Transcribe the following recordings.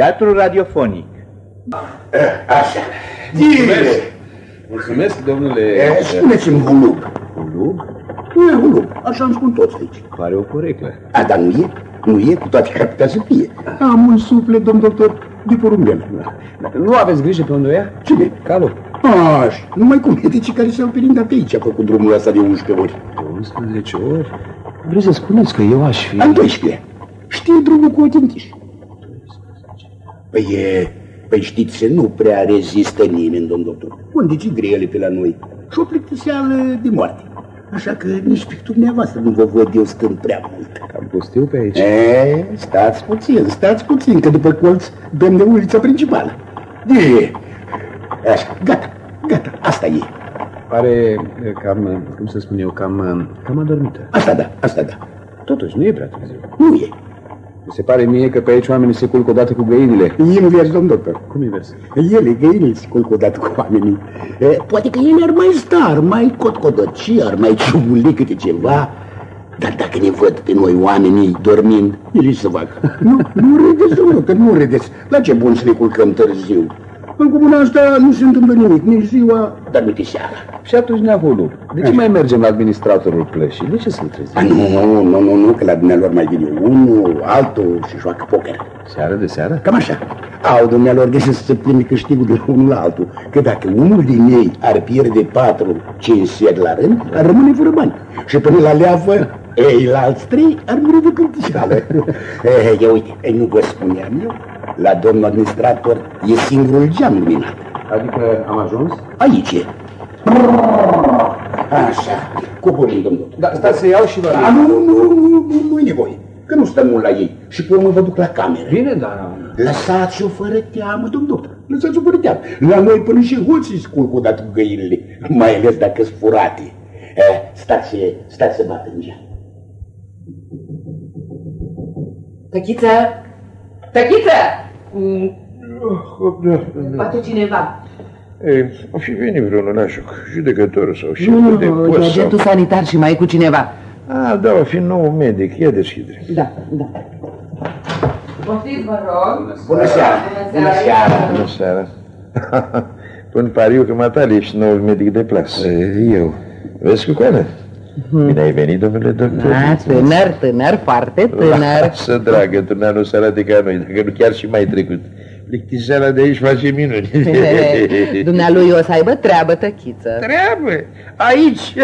Teatru radiofonic. Așa. Mulțumesc. Mulțumesc, domnule... E, Spuneți-mi hulub. Hulub? Nu e hulub, așa îmi spun toți aici. Pare o poreclă. A, dar nu e? Nu e, cu toate că ar putea să fie. Am un suflet, domn doctor, de porumbel. Nu aveți grijă pe unde o ia? Cine? Calul. Așa, numai cu medicii care s-au perindat pe aici a făcut drumul ăsta de 11 ori. 11 ori? Vreți să spuneți că eu aș fi... Am 12. Știe drumul cu ochii închiși. Păi, e, păi știți, nu prea rezistă nimeni, domn doctor. Condiții grele pe la noi și o plictiseală de moarte. Așa că nici pe dumneavoastră nu vă văd eu stând prea mult. Cam pustiu pe aici. E, stați puțin, stați puțin, că după colț dăm de ulița principală. E, așa, gata, gata, asta e. Pare e, cam, cum să spun eu, cam, cam adormită. Asta da, asta da. Totuși, nu e prea târziu. Nu e. Mi se pare mie că pe aici oamenii se culcă odată cu găinile. Invers, domn doctor. Cum invers? Ele, găinile, se culcă odată cu oamenii. E, poate că ele ar mai sta, ar mai cotcodoci, ar mai ciubuli câte ceva. Dar dacă ne văd pe noi oamenii dormind, ele să facă. Nu, nu râdeți, domn doctor, nu râdeți. La ce bun să ne culcăm târziu? În comuna asta nu se întâmplă nimic, nici ziua, dar nici seara. Și atunci, nea Hulub, de ce mai mergem la administratorul plășii? De ce să-l trezim? A, nu, nu, nu, nu, nu, că la dumnealor mai vine unul, altul și joacă poker. Seară de seară? Cam așa. Au dumnealor găsesc să se plimbi câștigul de la unul la altul. Că dacă unul din ei ar pierde patru, cinci seri la rând, ar rămâne fără bani. Și până la leafă, ei, la alți trei, ar muri de cântișală. e, uite, e, nu vă spuneam eu, la domnul administrator e singurul geam luminat. Adică am ajuns? Aici e. Așa, coborim, domnul. Da, stați să iau și vă A, nu, nu, nu, nu, nu e nevoie. Că nu stăm mult la ei. Și pe urmă vă duc la cameră. Bine, dar... Lăsați-o fără teamă, domn doctor. Lăsați-o fără teamă. La noi până și hoții sculc odată cu găinile, mai ales dacă sunt furate. Eh, stați, stați să bată în geam. Tăchiță! Tăchiță! Mm, Poate cineva. Ei, o fi venit vreunul nașuc, judecătorul sau și Nu, de nu, e post agentul sau... sanitar și mai e cu cineva. A, da, o fi nou medic, ia deschide. Da, da. Poftiți, vă rog. Bună seara! Bună seara! Bună seara. Pun pariu că matale ești noul medic de plasă. Eu. Vezi cu coană? Bine ai venit, domnule doctor. Da, tânăr, tânăr, foarte tânăr. Lasă, dragă, turnea nu se arate ca noi, dacă nu chiar și mai trecut. Plictiseala de aici face minuni. Dumnealui o să aibă treabă, tăchiță. Treabă! Aici!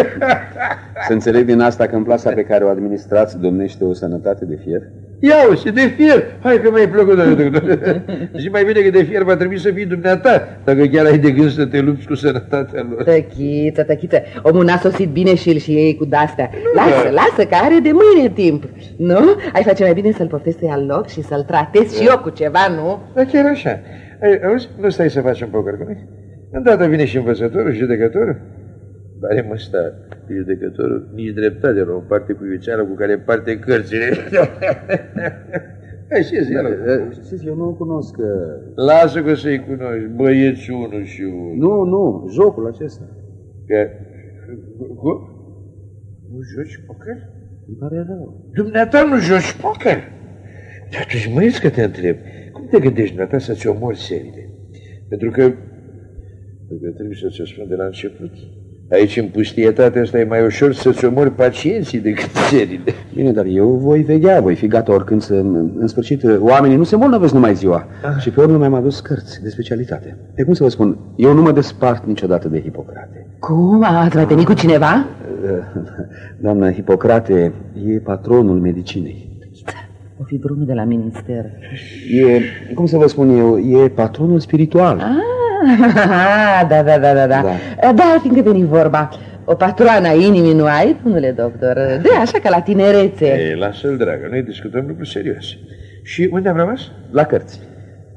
Să înțeleg din asta că în plasa pe care o administrați domnește o sănătate de fier? Ia-o, și de fier! Hai că mi-ai plăcut, domnule doctor. și mai bine că de fier va trebui să fii dumneata, dacă chiar ai de gând să te lupți cu sănătatea lor. Tăchiță, tăchiță, omul n-a sosit bine și el și ei cu dastea. Lasă, lasă, că are de mâine timp. Nu? Ai face mai bine să-l poftești să ia loc și să-l tratezi și eu cu ceva, nu? Da, chiar așa. Ai, auzi, nu stai să facem poker cu noi? Îndată vine și învățătorul, judecătorul. Bare mă sta, judecătorul, nici dreptate, la o parte cu iuceală cu care parte cărțile. Hai, ce zi, Știți, eu nu o cunosc. uh, Lasă că să-i cunoști, băieți unul și unul. Nu, nu, jocul acesta. Că... Cum? Nu joci poker? Îmi pare rău. Dumneata nu joci poker? De atunci mă că te întreb, cum te gândești dumneata să-ți omori seriile? Pentru că, pentru că trebuie să-ți o spun de la început. Aici, în pustietatea asta, e mai ușor să-ți omori pacienții decât serile. Bine, dar eu voi veghea, voi fi gata oricând să... În sfârșit, oamenii nu se îmbolnăvesc numai ziua. Și pe urmă mi-am adus cărți de specialitate. De cum să vă spun, eu nu mă despart niciodată de Hipocrate. Cum? Ați mai venit cu cineva? Doamnă, Hipocrate e patronul medicinei. O fi vreunul de la minister. E, cum să vă spun eu, e patronul spiritual. Ah, da, da, da, da, da. Da. Da, fiindcă veni vorba. O patroană a inimii nu ai, domnule doctor? De așa ca la tinerețe. Ei, lasă-l, dragă, noi discutăm lucruri serioase. Și unde am rămas? La cărți.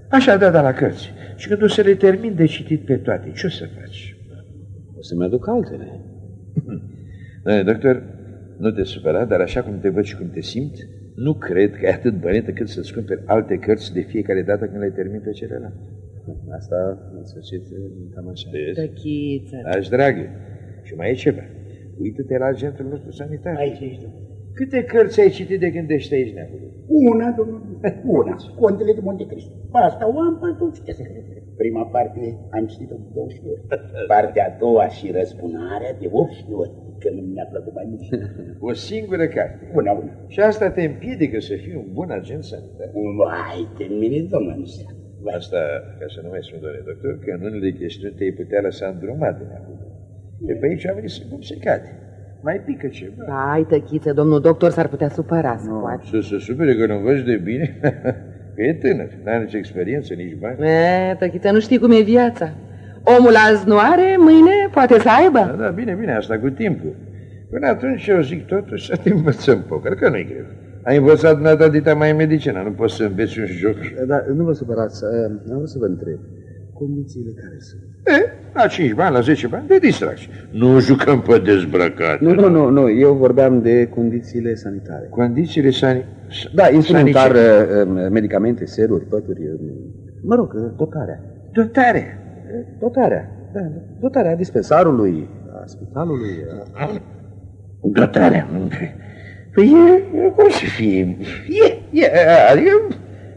Așa, da, da, la cărți. Și când o să le termin de citit pe toate, ce o să faci? O să-mi aduc altele. Da, doctor, nu te supăra, dar așa cum te văd și cum te simt, nu cred că ai atât bănet încât să-ți cumperi alte cărți de fiecare dată când le termin pe celelalte. Asta, în sfârșit, cam așa. Vezi? Tăchiță. Aș dragă. Și mai e ceva. Uită-te la agentul nostru sanitar. Aici, aici, câte cărți ai citit de când ești aici, neacule? Una, domnul, una. Contele de Monte Cristo. Asta o am pe atunci, ce să cred. Prima parte am citit-o de 20 ori. Partea a doua și răspunarea de 80 ori. Că nu mi-a plăcut mai mult. O singură carte. Una, una. Și asta te împiedică să fii un bun agent sanitar. Vai, termine, domnul Anusea. Asta, ca să nu mai spun, doamne doctor, că în unele chestiuni te-ai putea lăsa îndrumat de neacule. De pe aici a venit să cum se cade. Mai pică ceva. Hai, tăchiță, domnul doctor s-ar putea supăra, să poate. Să se supere că nu învăț de bine? că e tânăr, n-are nici experiență, nici bani. E, tăchiță, nu știi cum e viața. Omul azi nu are, mâine poate să Da, aibă. da, bine, bine, asta cu timpul. Până atunci eu zic totuși să te învățăm poker, că nu-i greu. Ai învățat dumneata dita mai medicină, nu poți să înveți un joc. Dar nu vă supărați, uh, am vrut să vă întreb. Condițiile care sunt? E, la 5 bani, la 10 bani, te distragi. Nu jucăm pe dezbrăcat. Nu, nu, nu, nu, eu vorbeam de condițiile sanitare. Condițiile sani... Da, instrumentar, sanice- uh, mediamente, seruri, pături, uh, mă rog, uh, dotarea. Dotare. Dotarea, da, da, dotarea dispensarului, a spitalului. a- Dotarea. Păi e, e, cum să fie? E, e, adică,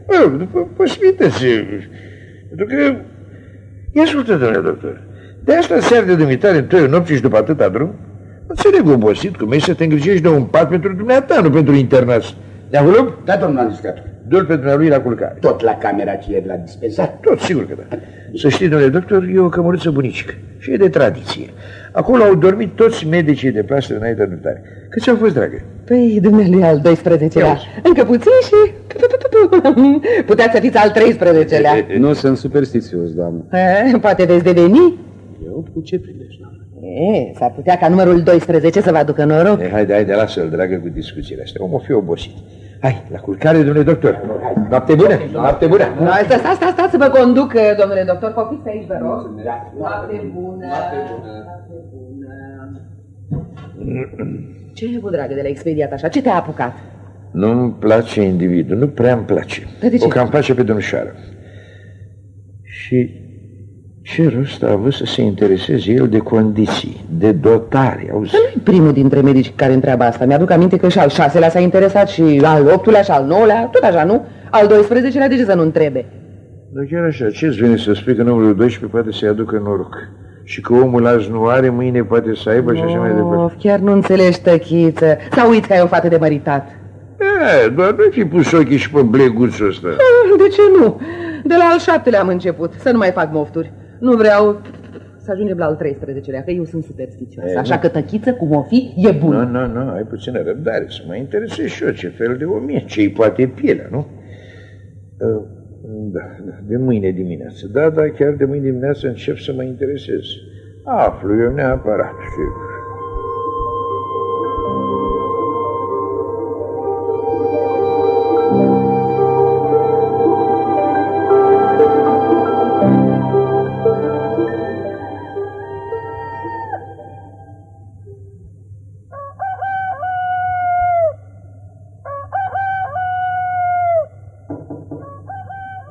mă rog, după posibilități. Pentru că, ia ascultă, domnule doctor, de asta seara de dumitare în toiul nopții și după atâta drum, înțeleg obosit cum e să te îngrijești de un pat pentru dumneata, nu pentru internați. Ne avulăm? Da, domnul administrator. Dul pe dumnealui la culcare. Tot la camera aceea de la dispensar. Tot, sigur că da. Să știți, domnule doctor, e o cămăruță bunicică și e de tradiție. Acolo au dormit toți medicii de plasă înainte de notare. Câți au fost, dragă? Păi, dumnealui al 12-lea. Încă puțin și... Puteți să fiți al 13-lea. Nu sunt superstițios, doamnă. E, Poate veți deveni? Eu cu ce prilej, doamnă? E, s-ar putea ca numărul 12 să vă aducă noroc. E, haide, haide, lasă-l, dragă, cu discuțiile astea. Omul fi obosit. Hai, la culcare, domnule doctor. Noapte bună, noapte bună. Hai, Stați, stați, stați, stați să vă conduc, domnule doctor. Poftiți pe aici, vă rog. Noapte bună. Noapte bună. Ce e, bu, dragă, de la expediat așa? Ce te-a apucat? Nu-mi place individul, nu prea îmi place. Dar de ce? O cam place pe domnișoară. Și ce rost a avut să se intereseze el de condiții, de dotare, auzi? Că nu-i primul dintre medici care întreabă asta. Mi-aduc aminte că și al șaselea s-a interesat și al optulea și al nouălea, tot așa, nu? Al 12-lea, de ce să nu întrebe? Dar chiar așa, ce-ți vine să spui că numărul 12 poate să-i aducă noroc? Și că omul azi nu are, mâine poate să aibă și așa mai departe. Of, chiar nu înțelegi, tăchiță. Sau uiți că ai o fată de măritat. E, doar nu fi pus ochii și pe bleguțul ăsta. Ah, De ce nu? De la al șaptelea am început, să nu mai fac mofturi. Nu vreau să ajungem la al 13-lea, că eu sunt superstițioasă. E, Așa nu. că tăchiță, cum o fi, e bun. Nu, nu, nu, ai puțină răbdare, să mă interesez și eu ce fel de om e, ce-i poate pielea, nu? Uh, Da, da, de mâine dimineață. Da, da, chiar de mâine dimineață încep să mă interesez. Aflu eu neapărat, sigur.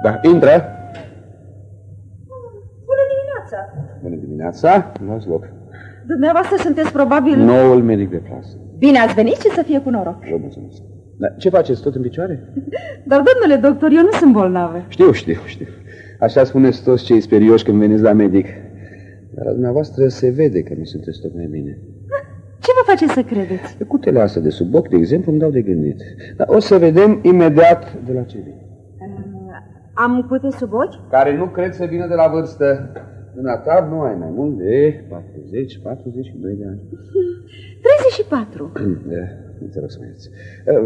Da, intră. Bună dimineața! Bună dimineața, luați loc. Dumneavoastră sunteți probabil... Noul medic de plasă. Bine ați venit și să fie cu noroc. Vă mulțumesc. Da, ce faceți, tot în picioare? Dar, domnule doctor, eu nu sunt bolnavă. Știu, știu, știu. Așa spuneți toți cei sperioși când veniți la medic. Dar la dumneavoastră se vede că nu sunteți tocmai bine. Ce vă face să credeți? Cutele astea de sub ochi, de exemplu, îmi dau de gândit. Dar o să vedem imediat de la ce vine. Am cute sub ochi? Care nu cred să vină de la vârstă. Dumneata nu ai mai mult de 40, 42 de ani. 34. De, nu te rog să mă ierți.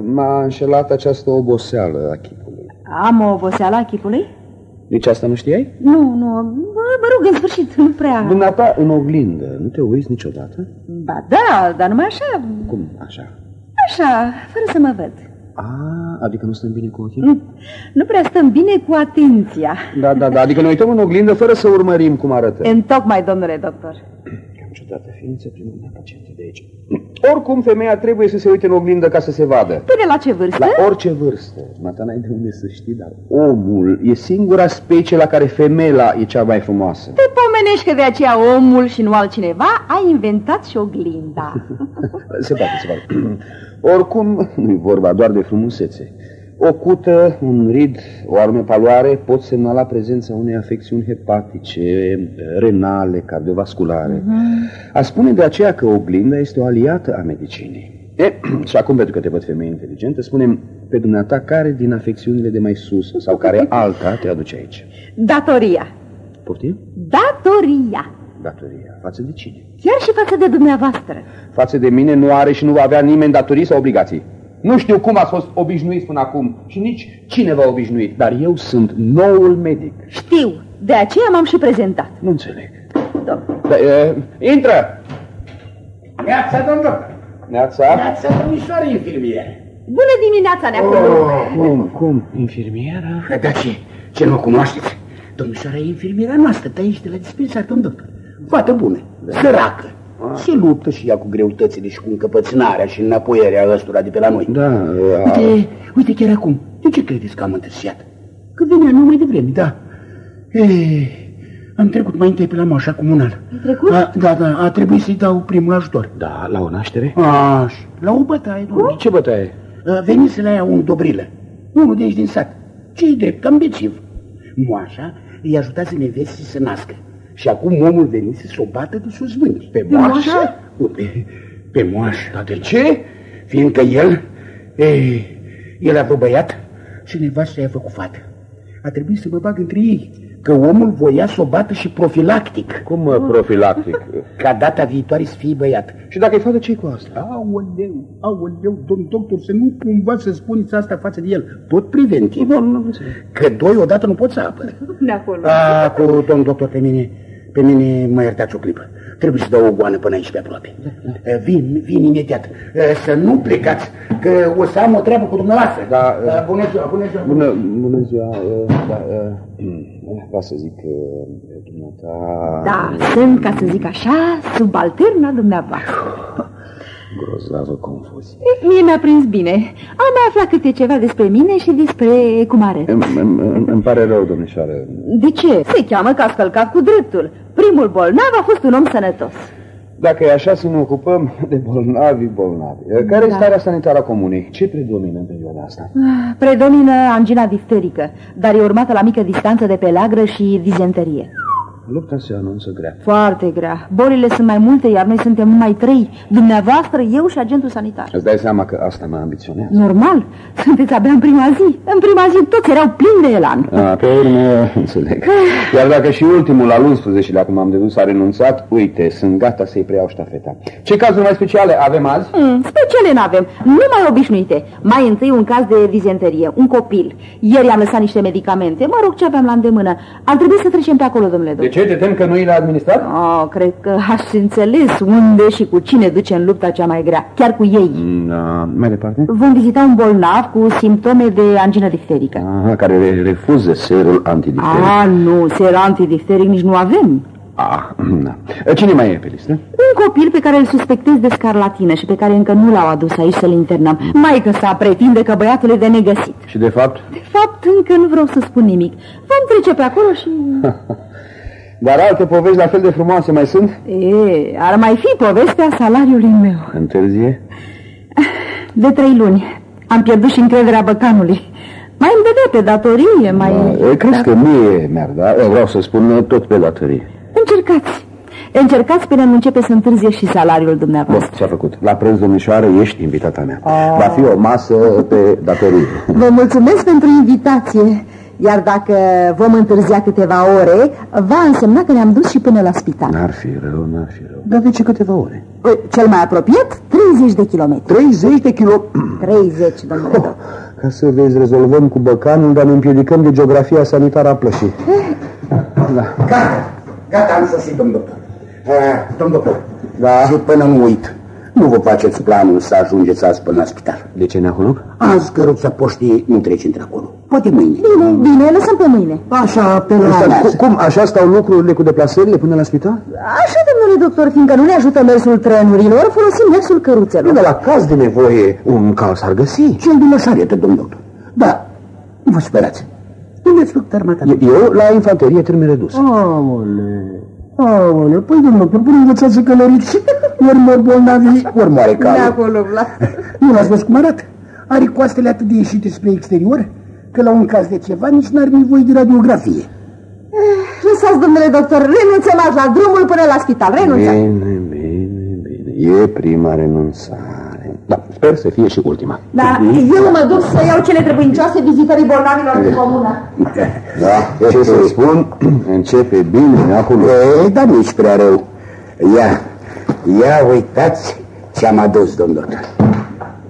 M-a înșelat această oboseală a chipului. Am o oboseală a chipului? Nici asta nu știai? Nu, nu, mă, mă rog, în sfârșit, nu prea... Dumneata, în oglindă, nu te uiți niciodată? Ba da, dar numai așa, Cum, așa? așa, fără să mă văd. A, adică nu stăm bine cu ochii? Nu, nu prea stăm bine cu atenția. Da, da, da, adică ne uităm în oglindă fără să urmărim cum arată. Întocmai, domnule doctor. Cam ciudată ființă prima mea pacientă de aici. Oricum, femeia trebuie să se uite în oglindă ca să se vadă. Până la ce vârstă? La orice vârstă. Mata n-ai de unde să știi, dar omul e singura specie la care femeia e cea mai frumoasă. Te pomenești că de aceea omul și nu altcineva a inventat și oglinda. Se poate, se poate. Oricum, nu-i vorba doar de frumusețe. O cută, un rid, o anume paloare pot semnala prezența unei afecțiuni hepatice, renale, cardiovasculare. A spune de aceea că oglinda este o aliată a medicinii. E, și acum, pentru că te văd femeie inteligentă, spunem pe dumneata care din afecțiunile de mai sus sau care alta te aduce aici. Datoria. Poftim? Datoria. Datoria. Față de cine? Chiar și față de dumneavoastră. Față de mine nu are și nu va avea nimeni datorii sau obligații. Nu știu cum ați fost obișnuiți până acum și nici cine v-a obișnuit, dar eu sunt noul medic. Știu. De aceea m-am și prezentat. Nu înțeleg. Domn. Da, e, intră! Neața, domn doctor. Neața? Neața, domnișoară infirmier. Bună dimineața, neacului. Cum, cum? Infirmiera? Da, ce? Ce nu o cunoașteți? Domnișoara e infirmiera noastră, de aici, de la dispensar, domn doctor. Foarte bună, săracă. Se luptă și ea cu greutățile și cu încăpățânarea și înapoierea ăstora de pe la noi. Da, a, Uite, uite chiar acum, de ce credeți că am întârziat? Că venea numai de vreme, da. Ei, am trecut mai întâi pe la moșa comunală. Ai trecut? A, da, da, a trebuit să-i dau primul ajutor. da, la o naștere? Așa, la o bătaie, domnule. Ce bătaie? Venise la ea un dobrilă, unul de aici din sat. Ce-i drept, cam bețiv. Moașa îi ajutase nevestii să nască. Și acum omul venise să o bată de sus vânt. Pe moașa? Pe, pe moașa. Dar de ce? Fiindcă el, ei, el a fost băiat și nevastă i-a făcut fată. A trebuit să mă bag între ei, că omul voia să o bată și profilactic. Cum mă, profilactic? Ca data viitoare să fie băiat. și dacă e fată, ce cu asta? Aoleu, aoleu, domn doctor, să nu cumva să spuneți asta față de el. Tot preventiv. Nu, nu înțeleg. Că doi odată nu pot să apără. Neacului. A, cu domn doctor, pe mine, pe mine mă iertați o clipă. Trebuie să dau o goană până aici pe aproape. Eh, Vin, vin imediat. Eh, Să nu plecați, că o să am o treabă cu dumneavoastră. Da, Eh, Bună ziua, bună ziua. Bună, bună ziua, uh, da, uh, ca să zic, uh, dumneata... Da, sunt, ca să zic așa, subalterna dumneavoastră. Grozavă confuzie. Mie mi-a prins bine. Am mai aflat câte ceva despre mine și despre cum arăt. Îmi, îmi, îmi pare rău, domnișoară. De ce? Se cheamă că a scălcat cu dreptul. Primul bolnav a fost un om sănătos. Dacă e așa să ne ocupăm de bolnavi, bolnavi. Uh, Care e Da. starea sanitară a comunei? Ce predomină în perioada asta? Ah, Predomină angina difterică, dar e urmată la mică distanță de pelagră și dizenterie. Lupta se anunță grea. Foarte grea. Bolile sunt mai multe, iar noi suntem numai trei. Dumneavoastră, eu și agentul sanitar. Îți dai seama că asta mă ambiționează? Normal. Sunteți abia în prima zi. În prima zi toți erau plini de elan. A, pe urmă, înțeleg. Iar dacă și ultimul al 11-lea, cum am dedus, a renunțat, uite, sunt gata să-i preiau ștafeta. Ce cazuri mai speciale avem azi? Mm, speciale n-avem, numai obișnuite. Mai întâi un caz de dizenterie, un copil. Ieri am lăsat niște medicamente, mă rog ce aveam la îndemână. Ar trebui să trecem pe acolo, domnule De doctor. Ce? Te tem că nu i l-a administrat? Oh, cred că aș înțeles unde și cu cine duce în lupta cea mai grea, chiar cu ei. Da, mai departe? Vom vizita un bolnav cu simptome de angină difterică. Aha, care re- refuză serul antidifteric. Ah, nu, ser antidifteric nici nu avem. Ah, da. Cine mai e pe listă? Un copil pe care îl suspectez de scarlatină și pe care încă nu l-au adus aici să-l internăm. Maică sa pretinde că băiatul e de negăsit. Și de fapt? De fapt, încă nu vreau să spun nimic. Vom trece pe acolo și... Dar alte povești la fel de frumoase mai sunt? E, ar mai fi povestea salariului meu. Întârzie? De trei luni. Am pierdut și încrederea băcanului. Mai îmi dădea pe datorie, mai... Da, crezi că mie mi-ar da? Eu vreau să spun tot pe datorie. Încercați. Încercați până nu începe să întârzie și salariul Bun, dumneavoastră. ce-a făcut? La prânz, domnișoară, ești invitata mea. Va fi o masă pe datorie. Vă mulțumesc pentru invitație. Iar dacă vom întârzia câteva ore, va însemna că ne-am dus și până la spital. N-ar fi rău, n-ar fi rău. Dar de ce câteva ore? Cel mai apropiat, 30 de kilometri. 30 de kilo... 30, domnule doctor. Ca să vezi, rezolvăm cu băcanul, dar ne împiedicăm de geografia sanitară a plășii. Gata, gata, am sosit, domn doctor. Uh, domn doctor, Da? și până nu uit, nu vă faceți planul să ajungeți azi până la spital. De ce ne Neahuluc? Azi căruța poștii nu trece într-acolo. Poate mâine. Bine, bine, lăsăm pe mâine. Așa, pe la Cum, cum, așa stau lucrurile cu deplasările până la spital? Așa, domnule doctor, fiindcă nu ne ajută mersul trenurilor, folosim mersul căruțelor. Nu, dar la caz de nevoie, un cal s-ar găsi. Cel din lășaretă, domn doctor. Da, nu vă sperați. Unde ați făcut armata? Eu la infanterie termen redus. Aole, aole, păi domn doctor, până învățați să călăriți, ori mor bolnavi, ori moare calul. acolo, Vlad. Nu l-ați văzut cum arată? Are coastele atât de ieșite spre exterior, că la un caz de ceva nici n-ar nevoie de radiografie. Lăsați, domnule doctor, renunțăm azi la drumul până la spital, renunțăm. Bine, bine, bine. E prima renunțare. Da, sper să fie și ultima. Da, eu mă duc să iau cele trebuincioase vizitării bolnavilor din comună. Da, ce să spun, începe bine acum. E, dar nici prea rău. Ia, ia uitați ce am adus, domn doctor.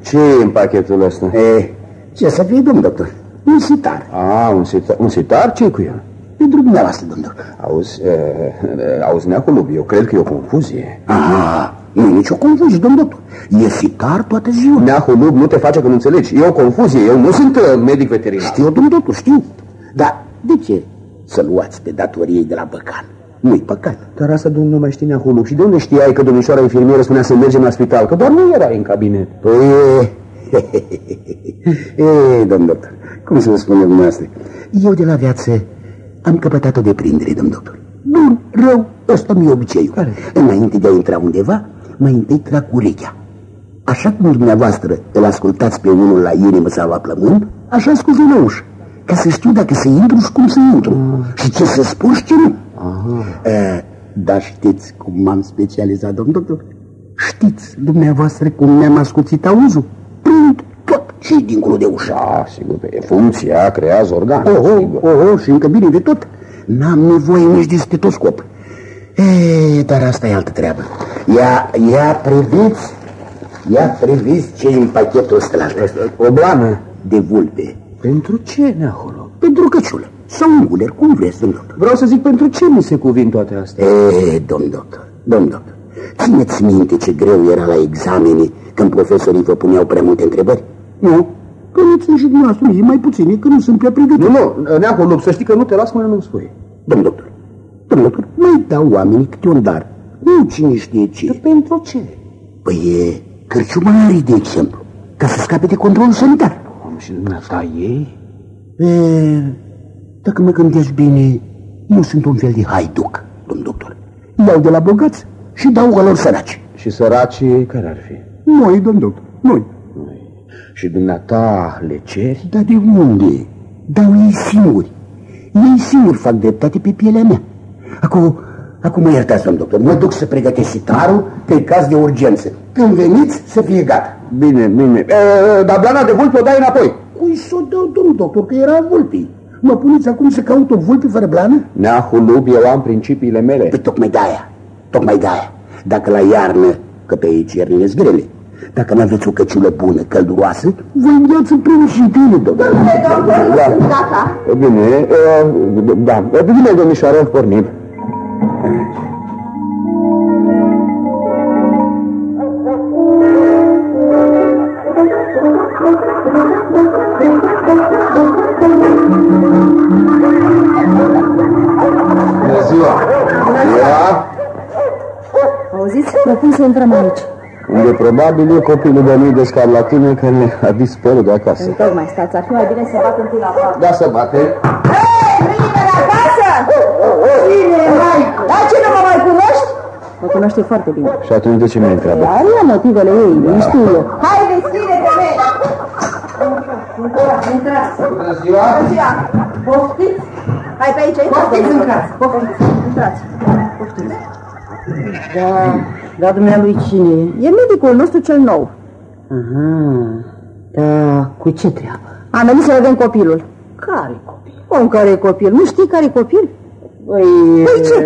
ce e în pachetul ăsta? E, ce să fie, domn doctor? Un sitar. A, un sitar, un sitar? ce cu el? Pentru dumneavoastră, domn doctor. Auzi, uh, auzi, Neacolu, eu cred că e o confuzie. Aha, nu e nicio confuzie, domn doctor. E sitar toată ziua. Neacolu, nu te face că nu înțelegi. E o confuzie, eu nu sunt uh, medic veterinar. Știu, domn doctor, știu. Dar de ce să luați pe datorie de la băcan? Nu-i păcat. Dar asta domnul nu mai știe Neacolu. Și de unde știai că domnișoara infirmieră spunea să mergem la spital? Că doar nu erai în cabinet. Păi, e, domn doctor, cum să vă spun eu dumneavoastră? Eu de la viață am căpătat o deprindere, domn doctor. Bun, rău, ăsta mi-e obiceiul. Care? Înainte de a intra undeva, mai întâi trag urechea. Așa cum dumneavoastră îl ascultați pe unul la inimă sau la plământ, așa ascult eu la ușă. Ca să știu dacă să intru și cum să intru. Și ce să spun și ce nu. E, dar știți cum m-am specializat, domn doctor? Știți dumneavoastră cum mi-am ascuțit auzul? Prind tot și dincolo de ușă. Da, sigur, e funcția, creează organe. Oho, sigur. oho, și încă bine de tot. N-am nevoie nici de stetoscop. E, dar asta e altă treabă. Ia, ia priviți, ia priviți ce în pachetul ăsta la O blană. de vulpe. Pentru ce, Neacolo? Pentru căciulă. Sau un guler, cum vreți, domn doctor. Vreau să zic pentru ce mi se cuvin toate astea. E, domn doctor, domn doctor, țineți minte ce greu era la examene când profesorii vă puneau prea multe întrebări? Nu? Că nu țin și dumneavoastră, e mai puține, că nu sunt prea pregătit. Nu, nu, Neacolo, să știi că nu te las până nu-mi spui. Domn doctor, domn doctor, mai dau oamenii câte un dar. Nu cine știe ce. Pentru ce? Păi e cărciumării, de exemplu, ca să scape de control sanitar. Om, și dumneata ei? E, dacă mă gândesc bine, eu sunt un fel de haiduc, domn doctor. Iau de la bogați și dau la lor săraci. Și săracii care ar fi? Noi, domn doctor, noi. Și dumneata le ceri? Dar de unde? Dau ei singuri. Ei singuri fac dreptate pe pielea mea. Acum, acum mă iertați, domn doctor, mă duc să pregătesc sitarul pe caz de urgență. Când veniți, să fie gata. Bine, bine. E, dar blana de vulpe o dai înapoi. Cui să o dau, domn doctor, că era vulpii? Mă puneți acum să caut o vulpe fără blană? Neahulub, eu am principiile mele. Păi tocmai de-aia, tocmai de-aia. Dacă la iarnă, că pe aici iernile grele, dacă nu aveți o căciulă bună, călduroasă, vă îngheați împreună și bine, domnule. Da. Gata. Bine, e, da, bine, domnișoară, pornim. Intrăm aici. unde probabil e copilul de mii de scarlatine care a dispărut de acasă. Tocmai stați, ar fi mai bine să bat întâi la poartă. Da, să bate. Hei, nu nimeni acasă? Cine mai? Da, ce nu mă mai cunoști? Mă cunoaște foarte bine. Și atunci de ce mi întreabă? Are ea motivele ei, îi știu eu. Hai, deschide pe mine! Intrați, intrați. Bună ziua! Bună ziua! Poftiți? Hai pe aici, intrați. Poftiți, intrați. Poftiți, intrați. Poftiți. Da, da, dumnealui cine e? E medicul nostru cel nou. Aha, da, cu ce treabă? Am venit să vedem copilul. Care copil? Cum care copil? Nu știi care copil? Păi... Păi ce?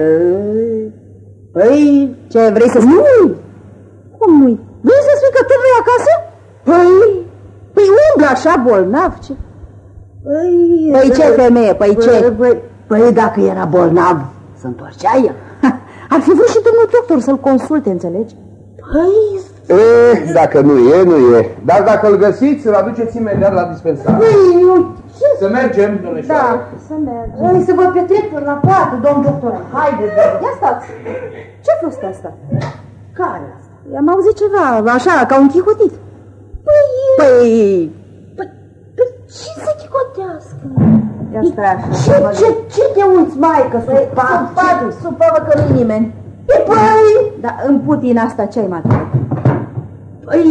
Păi... Ce, vrei să spui? Nu! Cum nu Vrei să spui că tu nu acasă? Păi... Păi umblă așa bolnav, ce? Păi... Păi ce femeie, păi ce? Păi, păi dacă era bolnav, să întorcea el. Ar fi vrut și domnul doctor să-l consulte, înțelegi? Păi... E, dacă nu e, nu e. Dar dacă îl găsiți, îl aduceți imediat la dispensar. Păi, nu... Ce? Să mergem, domnișoară. Da, să mergem. Păi să vă petrec până la patru, domn doctor. Haideți, domn. Ia stați. Ce-a fost asta? Care asta? Am auzit ceva, așa, ca un chicotit. Păi... Păi... Păi, păi ce să chicotească? Ia stai așa. Ce, ce, ce te uiți, maică, sub pat? Sub pat, sub pat, că nu nimeni. Păi... Da, în putin asta ce-ai mai Păi,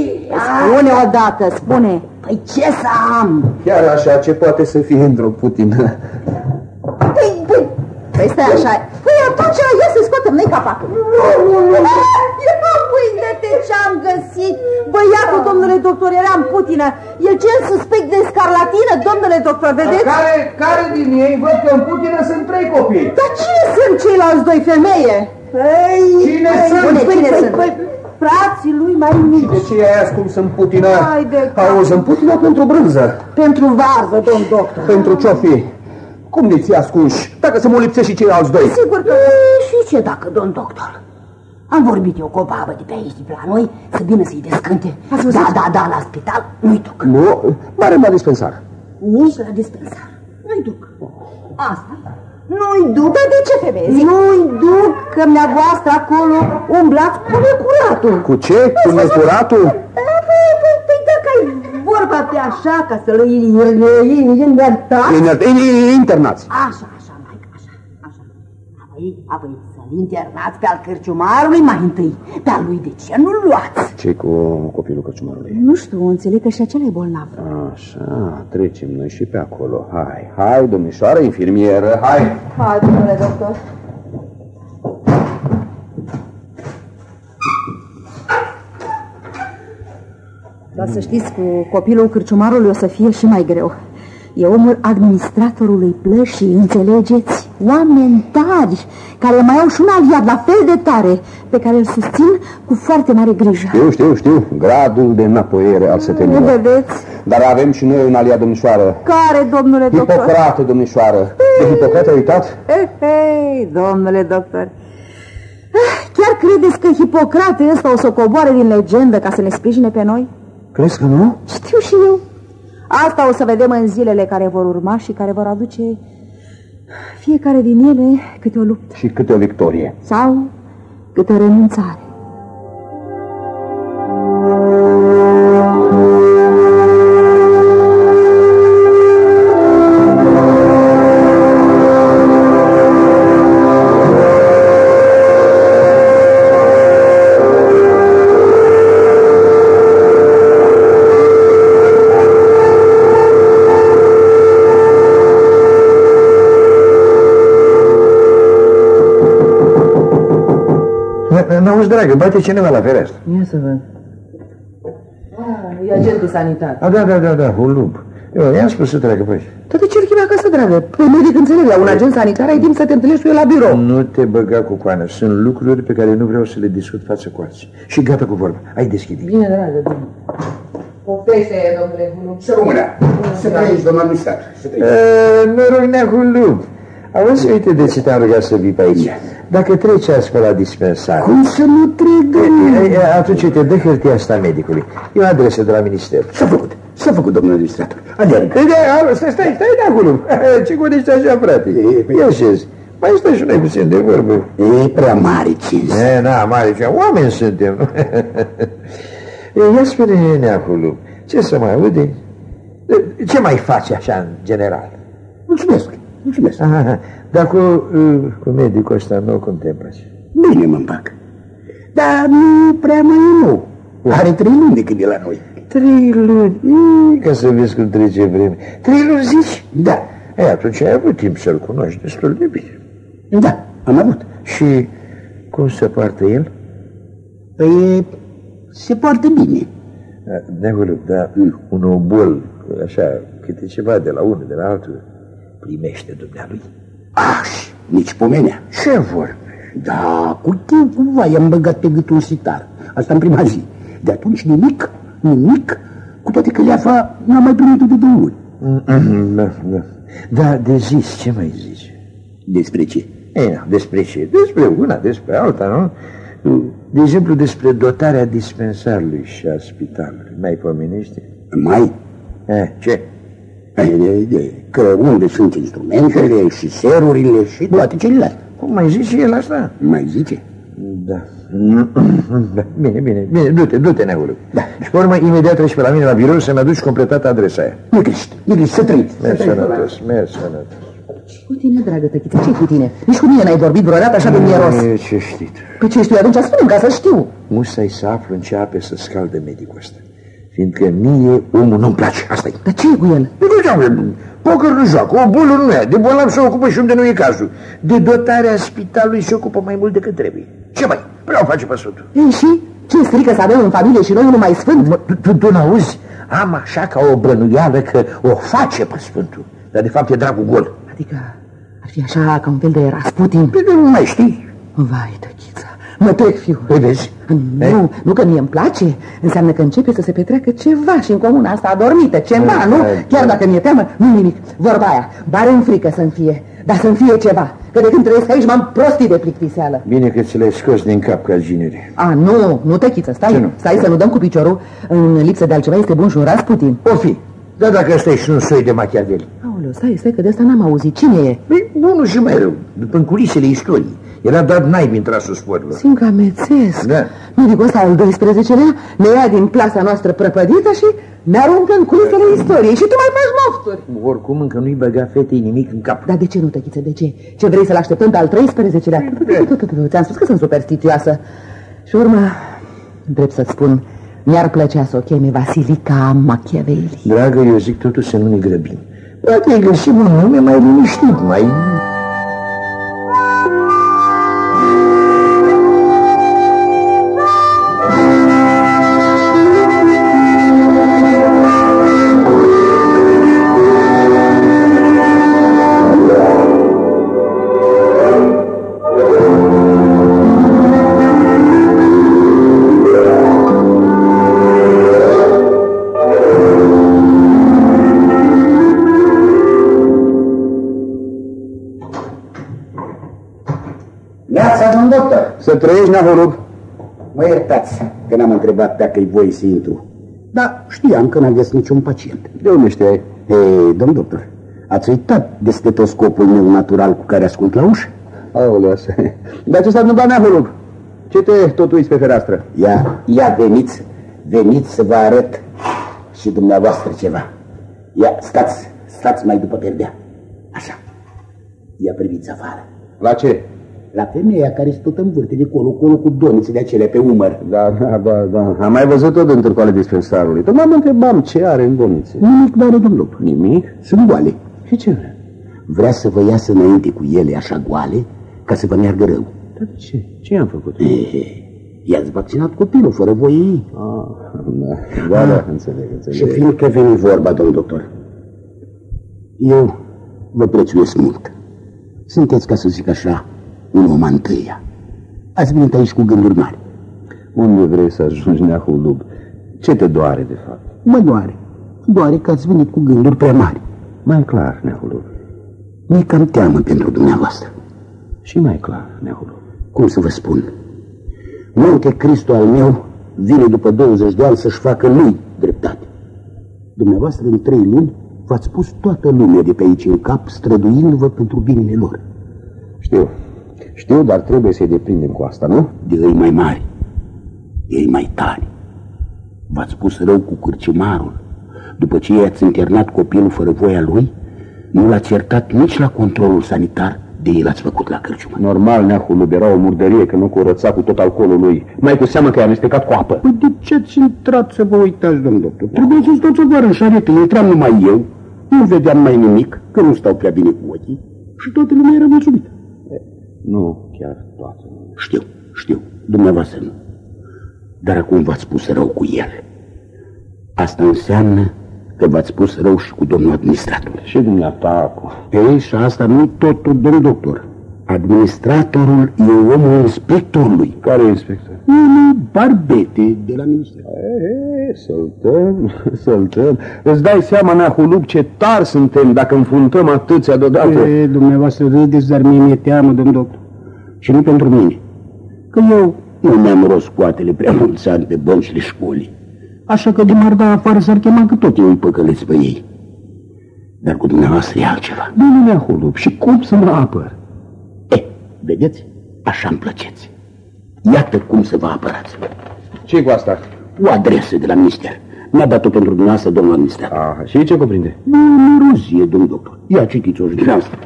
Spune odată, spune. păi ce să am? Chiar așa, ce poate să fie într-o putină? Păi, păi, Păi stai așa. păi atunci ia să scoatem noi capacul. Ia uite-te ce-am găsit. Băiatul, domnule doctor, era în putină. El cel suspect de scarlatină, domnule doctor, vedeți? Care, care din ei văd că în putină sunt trei copii? Dar cine sunt ceilalți doi femeie? Păi, Cine păi, sunt? Păi, Cine păi, sunt? Păi, frații lui mai De mici. ce ai ascuns în putină? Hai de cap. Auzi, în putină pentru brânză. Pentru varză, domn doctor. Pentru ce-o Cum de ți ascunși? Dacă să mă lipsești și ceilalți doi. Sigur că... Și ce dacă, domn doctor? Am vorbit eu cu o babă de pe aici, de pe la noi, să vină să-i descânte. Da, da, da, la spital nu-i duc. Nu, mare la dispensar. Nici la dispensar. Nu-i duc. Asta. Nu-i duc. Dar de ce femeie? Zic, nu-i duc, că dumneavoastră acolo umblați cu necuratul. Cu ce? Cu necuratul? Da, Păi, păi, păi, dacă ai vorba pe așa, ca să-l iertați. Inert- in- Internați. Așa, așa, mai așa, așa. Apoi, apoi să-l internați pe al cărciumarului mai întâi. Pe al lui de ce nu luați? ce cu copilul cărciumarului? Nu știu, înțeleg că și acela e bolnav. Așa, trecem noi și pe acolo. Hai, hai, domnișoară infirmieră, hai. Hai, domnule doctor. Dar să știți, cu copilul cârciumarului o să fie și mai greu. E omul administratorului plășii, înțelegeți? Oameni tari, care mai au și un aliat la fel de tare, pe care îl susțin cu foarte mare grijă. Știu, știu, știu, gradul de înapoiere al Nu sătenilor. vedeți? Dar avem și noi un aliat, domnișoară. Care, domnule doctor? Hipocrate, domnișoară. De Hipocrate ai uitat? Hei, hei, domnule doctor. Ah, Chiar credeți că Hipocrate ăsta o să coboare din legendă ca să ne sprijine pe noi? Crezi că nu? Știu și eu. Asta o să vedem în zilele care vor urma și care vor aduce fiecare din ele câte o luptă Și câte o victorie. sau câte o renunțare. N-auzi, dragă, bate cineva la fereastră. Ia să văd. Ah, e agentul sanitar. A, da, da, da, da, un lup. Eu i-am spus să treacă pe aici. Dar de ce chemea acasă, dragă? Pe medic înțeleg, la un agent sanitar ai timp să te întâlnești cu el la birou. Nu te băga cu coană. Sunt lucruri pe care nu vreau să le discut față cu alții. Și gata cu vorba. Ai deschide. Bine, dragă, bine. Poftește, domnule Hulu. Să rămână. Să trăiești, domnul administrator. Să trăiești. Noroc nea cu lup. Auzi, uite de ce te-am rugat să vii pe aici. Dacă treci astfel la dispensar, Cum să nu trec, domnule? e, e, atunci te dă hârtia asta medicului. E o adresă de la minister. S-a făcut. S-a făcut, domnul administrator. Alergă. Ei, de, alo, stai, stai, stai de acolo. Ce gândești așa, frate? Ia șezi. Mai stai și noi puțin de vorbă. E prea mare cinste. E, na, mare, ce oameni suntem. E, Ia spune neacului, ce să mai aude? E, Ce mai faci așa în general? Mulțumesc. Mulțumesc. Aha, dar cu, uh, cu medicul ăsta nou cum te îmbraci? Bine mă împac. Dar nu prea mai e nou. Are trei luni de când e la noi. Trei luni, Ii, ca să vezi cum trece vreme. Trei luni zici? Da. E, atunci ai avut timp să-l cunoști destul de bine. Da, am avut. Și cum se poartă el? Păi se poartă bine. Neagul, da, un obol, așa, câte ceva de la unul, de la altul, primește dumnealui. Aș, nici pomenea. Ce vorbe? Da, cu timp cumva i-am băgat pe gât un sitar. Asta în prima zi. De atunci nimic, nimic, cu toate că leafa n-am mai primit-o de două ori. Da, da. Da, de zis, ce mai zici? Despre ce? Ei, na, despre ce? Despre una, despre alta, nu? De exemplu, despre dotarea dispensarului și a spitalului. Mai pomenește? Mai? Eh, ce? E, de, de, că unde sunt instrumentele și serurile și toate celelalte. Cum mai zici și el asta? Mai zice? Da. da. Bine, bine, bine, du-te, du-te, neagul. Da. Și pe urmă, imediat treci pe la mine la birou să-mi aduci completată adresa aia. Negriști, negriști, să trăiți. Mergi sănătos, mergi sănătos. Cu tine, dragă tăchiță, ce cu tine? Nici cu mine n-ai vorbit vreodată așa de mieros. E, ce știi tu? Pe ce știu atunci? spune ca să știu. musai să aflu în ce ape să scaldă medicul ăsta. Fiindcă mie omul nu-mi place, asta e. Dar ce e cu el? Nu știu, poker nu joacă, o bulă nu e, de bolnav se ocupă și unde nu e cazul. De dotarea spitalului se ocupă mai mult decât trebuie. Ce mai? Vreau face păsutul. Ei, și? Ce strică să avem în familie și noi unul mai sfânt? Mă, tu, tu, tu n-auzi? Am așa ca o bănuială că o face pe Sfântul. Dar de fapt e dragul gol. Adică ar fi așa ca un fel de Rasputin. Păi nu mai știi. Vai, tăchița, mă trec, fiu. Păi vezi? Nu, nu că mie îmi place, înseamnă că începe să se petreacă ceva și în comuna asta adormită, ceva, Hai, nu? hai, Chiar hai. dacă mi-e teamă, nu nimic, vorba aia, bare în frică să-mi fie, dar să-mi fie ceva, că de când trăiesc aici m-am prostit de plictiseală. Bine că ți l-ai scos din cap ca ginere. A, nu, nu tăchiță, stai, Ce nu? stai să nu dăm cu piciorul, în lipsă de altceva este bun și un Rasputin. O fi. Dar dacă ăsta e și un soi de Machiavelli. Aoleu, stai, stai, că de asta n-am auzit, cine e? Păi, bunul și mai rău, după în culisele istoriei. Era dat naibii în trasul sporilor. Simt că amețesc. Da. Medicul ăsta al 12-lea ne ia din plasa noastră prăpădită și ne aruncă în culisele istoriei și tu mai faci mofturi. Oricum încă nu-i băga fetei nimic în cap. Dar de ce nu, tăchiță, de ce? Ce vrei să-l așteptăm pe al 13-lea? Ți-am spus că sunt superstițioasă. Și urmă, drept să-ți spun, mi-ar plăcea să o cheme Vasilica Machiavelli. Dragă, eu zic totul să nu ne grăbim. Poate găsim un nume mai liniștit, mai... Să trăiești, Nahorub. Mă iertați că n-am întrebat dacă-i voi să intru. Dar știam că n-aveți niciun pacient. De unde știai? Hei, domn doctor, ați uitat de stetoscopul meu natural cu care ascult la ușă? Aoleu, asta e. Dar ce s-a întâmplat, Nahorub? Ce te tot uiți pe fereastră? Ia, ia veniți, veniți să vă arăt și dumneavoastră ceva. Ia, stați, stați mai după perdea. Așa. Ia priviți afară. La ce? La femeia care se tot învârte de colo-colo cu donițele acelea pe umăr. Da, da, da, da. Am mai văzut-o de întârcoale dispensarului. Tocmai mă întrebam ce are în domnițe. Nimic n-are, domn doctor. Nimic? Sunt goale. Și ce vrea? Vrea să vă iasă înainte cu ele așa goale ca să vă meargă rău. Dar de ce? Ce am făcut? E, I-ați vaccinat copilul fără voie ei. Ah, da, da, da, înțeleg, Și înțeleg. fiindcă veni vorba, domn doctor, eu vă prețuiesc mult. Sunteți, ca să zic așa, un om întâia. Ați venit aici cu gânduri mari. Unde vrei să ajungi, Neahulub? Ce te doare, de fapt? Mă doare. Doare că ați venit cu gânduri prea mari. Mai clar, Neahulub. Mi-e cam teamă pentru dumneavoastră. Și mai clar, Neahulub. Cum să vă spun? Monte Cristo al meu vine după 20 de ani să-și facă lui dreptate. Dumneavoastră, în trei luni, v-ați pus toată lumea de pe aici în cap, străduindu-vă pentru binele lor. Știu. Știu, dar trebuie să-i deprindem cu asta, nu? de ei mai mari, de ei mai tari. V-ați pus rău cu cârciumarul. După ce i-ați internat copilul fără voia lui, nu l-ați iertat nici la controlul sanitar de el ați făcut la cârciumă. Normal, Neahulub, era o murdărie că nu curăța cu tot alcoolul lui. Mai cu seamă că i-a amestecat cu apă. Păi de ce ați intrat să vă uitați, domn doctor? Trebuie să stați o vară în șaretă, intram numai eu, nu vedeam mai nimic, că nu stau prea bine cu ochii și toată lumea era mulțumită. Nu, chiar toată. Știu, știu, dumneavoastră nu. Dar acum v-ați pus rău cu el. Asta înseamnă că v-ați pus rău și cu domnul administrator. Și dumneata cu... Ei, și asta nu totul, domn doctor. Administratorul e omul inspectorului. Care e inspector? Unul barbete de la minister. E, săltăm, săltăm. Îți dai seama, Neahulub, ce tari suntem dacă înfruntăm atâția deodată. E, dumneavoastră râdeți, dar mie mi-e teamă, domn doctor. Și nu pentru mine. Că eu nu mi-am rost scoatele prea mulți ani pe băncile școlii. Așa că de m-ar da afară s-ar chema că tot eu îi păcăleți pe ei. Dar cu dumneavoastră e altceva. Bine, Neahulub, și cum să mă apăr? E, vedeți? Așa îmi plăceți. Iată cum să vă apărați. ce cu asta? O adresă de la minister. Mi-a dat-o pentru dumneavoastră, domnul administrator. Ah, și ce cuprinde? Numerozie, domn doctor. Ia citiți-o și dumneavoastră.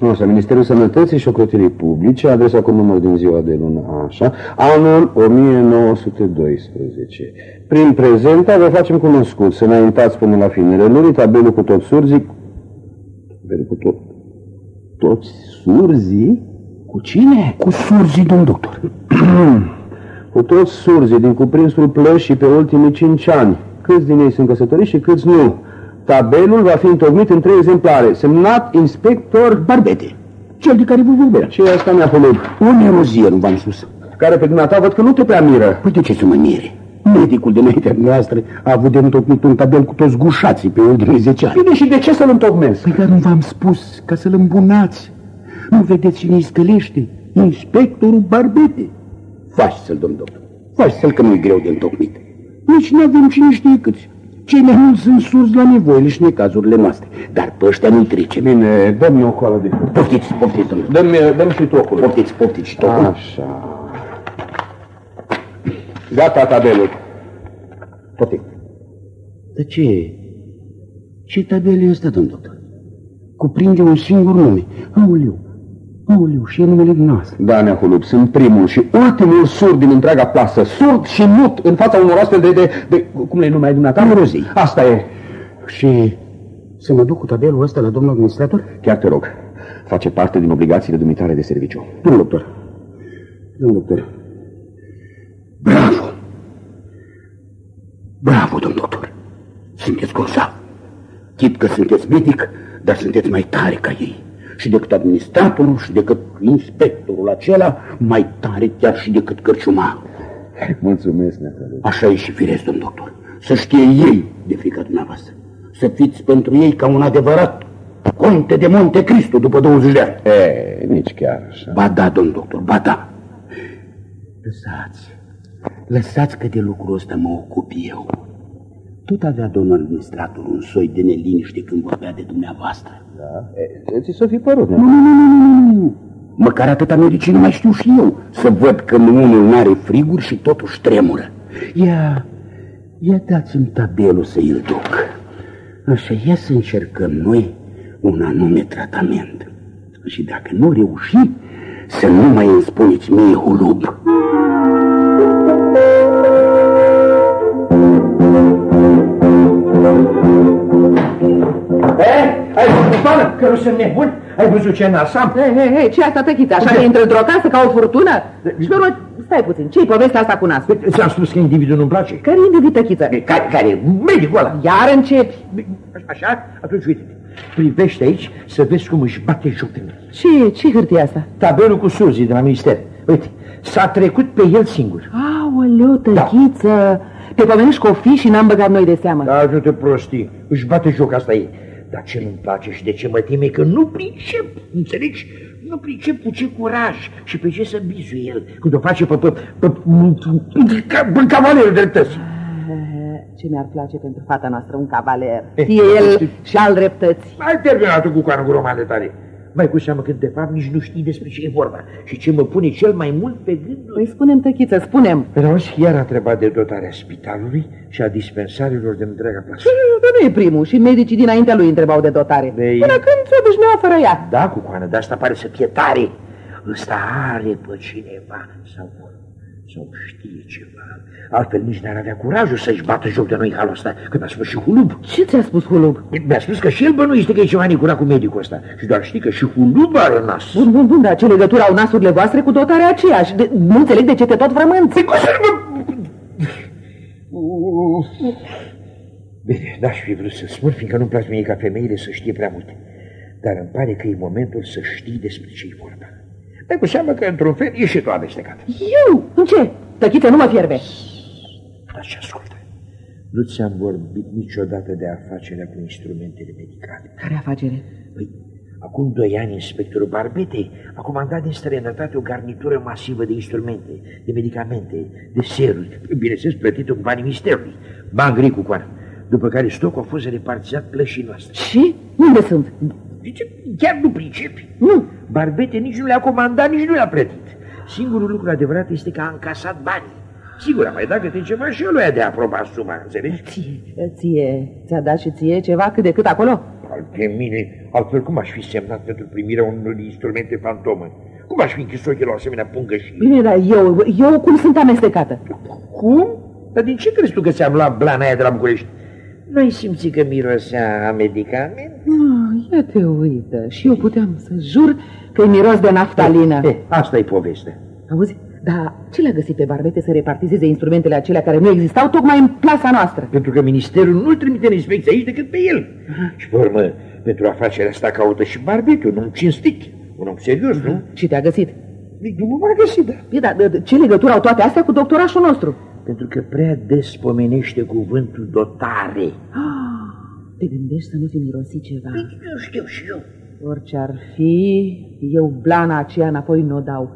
Nu, să Ministerul Sănătății și Ocrotirii Publice, adresa cu număr din ziua de lună, așa, anul 1912. Prin prezenta vă facem cunoscut, să înaintați până la finele lunii tabelul cu toți surzii, tabelul cu tot, toți surzii? Cu cine? Cu surzii, domn doctor. cu toți surzii din cuprinsul plășii pe ultimii cinci ani. Câți din ei sunt căsătoriți și câți nu. Tabelul va fi întocmit în trei exemplare. Semnat inspector Barbete. Cel de care vă vorbeam. Ce asta mi-a făcut? Un erozier, nu v-am spus. Care pe dumneata văd că nu te prea miră. Păi de ce să mă mire? Medicul de înaintea noastră a avut de întocmit un tabel cu toți gușații pe ultimii 10 ani. Bine, și de ce să-l întocmesc? Păi dar nu v-am spus ca să-l îmbunați. Nu vedeți cine îi scălește? Inspectorul Barbete. Faci să-l, domn doctor. Faci să-l că nu-i greu de întocmit. Nici nu avem cine știe câți. Cei mai mulți sunt sus la nevoile și necazurile noastre. Dar pe ăștia nu-i trece. Bine, dă-mi o coală de foc. Poftiți, poftiți, domnule. Dă-mi, dă și tocul. Poftiți, poftiți și tocul. Așa. Gata tabelul. Poftiți. Dar ce? Ce tabel e ăsta, domn doctor? Cuprinde un singur nume. Aoleu, aoleu, și e numele noastră. Da, Neahulup, sunt primul și ultimul surd din întreaga plasă. Surd și mut în fața unor astfel de, de, de cum le numai dumneata? Rozii. Asta e. Și să mă duc cu tabelul ăsta la domnul administrator? Chiar te rog. Face parte din obligațiile dumitare de serviciu. Domnul doctor. Domnul doctor. Bravo! Bravo, domn doctor! Sunteți grozav. Chip că sunteți medic, dar sunteți mai tare ca ei. Și decât administratorul și decât inspectorul acela, mai tare chiar și decât cărciumarul. Mulțumesc, Neahulup. Așa e și firesc, domn doctor. Să știe ei de frica dumneavoastră. Să fiți pentru ei ca un adevărat conte de Monte Cristo după 20 de ani. E, nici chiar așa. Ba da, domn doctor, ba da. Lăsați, lăsați că de lucrul ăsta mă ocup eu. Tot avea domnul administrator un soi de neliniște când vorbea de dumneavoastră. Da? E, ți s-o fi părut, Nu, nu, nu, nu, nu, nu. Măcar atâta medicină mai știu și eu. Să văd că unul n-are friguri și totuși tremură. Ia, ia dați-mi tabelul să îl duc. Așa, ia să încercăm noi un anume tratament. Și dacă nu reuși, să nu mai îmi spuneți mie hulub. Eh, ai văzut, doamnă, că nu sunt nebun? Ai văzut ce nas am? Hei, hei, hei, ce asta, tăchiță? Așa Ce? că intră într-o casă ca o furtună? Și pe urmă, stai puțin, ce-i povestea asta cu nasul? Ți-am spus că individul nu-mi place. Care individ, tăchiță? Care, care? Medicul ăla. Iar începi. Așa? Atunci, uite Privește aici să vezi cum își bate joc de mine. Ce, ce hârtie asta? Tabelul cu surzii de la minister. Uite, s-a trecut pe el singur. Aoleu, tăchiță, te pomenești cu o fi și n-am băgat noi de seamă. Da, nu te prostii. Își bate joc, asta e. Dar ce nu-mi place și de ce mă teme că nu pricep, înțelegi? Nu pricep cu ce curaj și pe ce să bizuie el când o face pe, pe, pe, pe, pe cavalerul dreptății. Ce mi-ar place pentru fata noastră, un cavaler. Eh, Fie el știi. și al dreptății. Ai terminat cu coană cu romane tale. Mai cu seamă că de fapt nici nu știi despre ce e vorba și ce mă pune cel mai mult pe gândul. Păi spunem, tăchiță, spunem. Păi auzi, iar a întrebat de dotarea spitalului și a dispensarilor de întreaga plasă. Dar nu e primul și medicii dinaintea lui întrebau de dotare. Ei. Până când se obișnuia fără ea. Da, cu coană, dar asta pare să fie tare. Ăsta are pe cineva sau, sau știe ceva. Altfel nici n-ar avea curajul să-și bată joc de noi în halul ăsta, că mi-a spus și Hulub. Ce ți-a spus Hulub? Mi-a spus că și el bănuiește că e ceva necurat cu medicul ăsta. Și doar știi că și Hulub are nas. Bun, bun, bun, dar ce legătură au nasurile voastre cu dotarea aceeași? De, nu înțeleg de ce te tot frămânți. Păi cum să nu mă... Bine, n-aș fi vrut să spun, fiindcă nu-mi place mie ca femeile să știe prea multe. Dar îmi pare că e momentul să știi despre ce-i vorba. Dai cu seamă că, într-un fel, e și tu amestecat. Eu? În ce? Tăchiță, nu mă fierbe. Dar ce ascultă? Nu ți-am vorbit niciodată de afacerea cu instrumentele medicale. Care afacere? Păi, acum doi ani, inspectorul Barbetei a comandat din străinătate o garnitură masivă de instrumente, de medicamente, de seruri, bineînțeles plătit în banii misterului, bani gri cu coană, după care stocul a fost repartizat plășii noastre. Și? Unde sunt? Zice, chiar nu pricepi? Nu. Barbete nici nu le-a comandat, nici nu le-a plătit. Singurul lucru adevărat este că a încasat banii. Sigur, mai dacă te ceva și el de aprobat suma, înțelegi? Ție, ție, ți-a dat și ție ceva cât de cât acolo? de mine, altfel cum aș fi semnat pentru primirea unor instrumente fantomă? Cum aș fi închis ochii la o asemenea pungă și... Bine, dar eu, eu cum sunt amestecată? Cum? Dar din ce crezi tu că ți-am luat blana aia de la București? Nu-ai simțit că mirosea a medicament? Ah, ia te uită, și eu puteam să jur că-i miros de naftalină. Eh, asta e povestea. Auzi, dar ce l-a găsit pe barbete să repartizeze instrumentele acelea care nu existau tocmai în plasa noastră? Pentru că ministerul nu-l trimite în inspecție aici decât pe el. Și pe urmă, pentru afacerea asta caută și barbete, un om cinstit, un om serios, nu? Și te-a găsit? Nu m-a găsit, da. Păi, dar de- de- ce legătură au toate astea cu doctorașul nostru? Pentru că prea des pomenește cuvântul dotare. Ah, te gândești să nu fi mirosit ceva? Eu știu și eu. Orice ar fi, eu blana aceea înapoi nu o dau.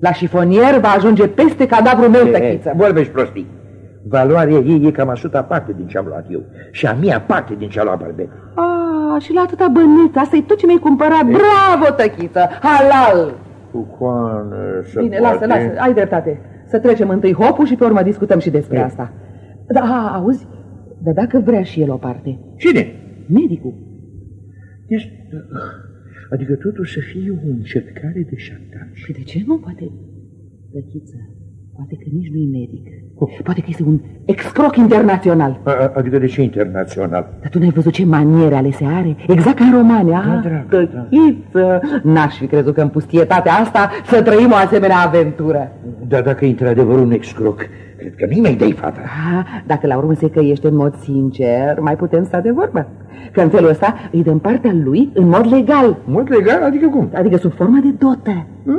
La șifonier va ajunge peste cadavrul meu, tăchiță. Vorbești prostii. Valoarea ei e cam asuta parte din ce am luat eu. Și a mea parte din ce a luat barbete. Ah, și la atâta bănuță, asta e tot ce mi-ai cumpărat. Bravo, tăchiță, halal! Cu coană să Bine, poate... lasă, lasă, ai dreptate. Să trecem întâi hopul și pe urmă discutăm și despre asta. Da, a, auzi, dar dacă vrea și el o parte, Cine? medicul, Deci, adică totul să fie o încercare de șantaj. și de ce nu poate? Tăchiță, poate că nici nu-i medic. Poate că este un excroc internațional. A- a- Adică de ce internațional? Dar tu n-ai văzut ce maniere ale se are? Exact ca în romane, a? Da, dragă, da. Tăchiță! N-aș fi crezut că în pustietatea asta să trăim o asemenea aventură. Dar dacă e într-adevăr un excroc, cred că nu-i mai dai fata. Ah, dacă la urmă se căiește în mod sincer, mai putem sta de vorbă. Că în felul ăsta îi dăm partea lui în mod legal, În mod legal, adică cum? adică sub formă de dotă. Nu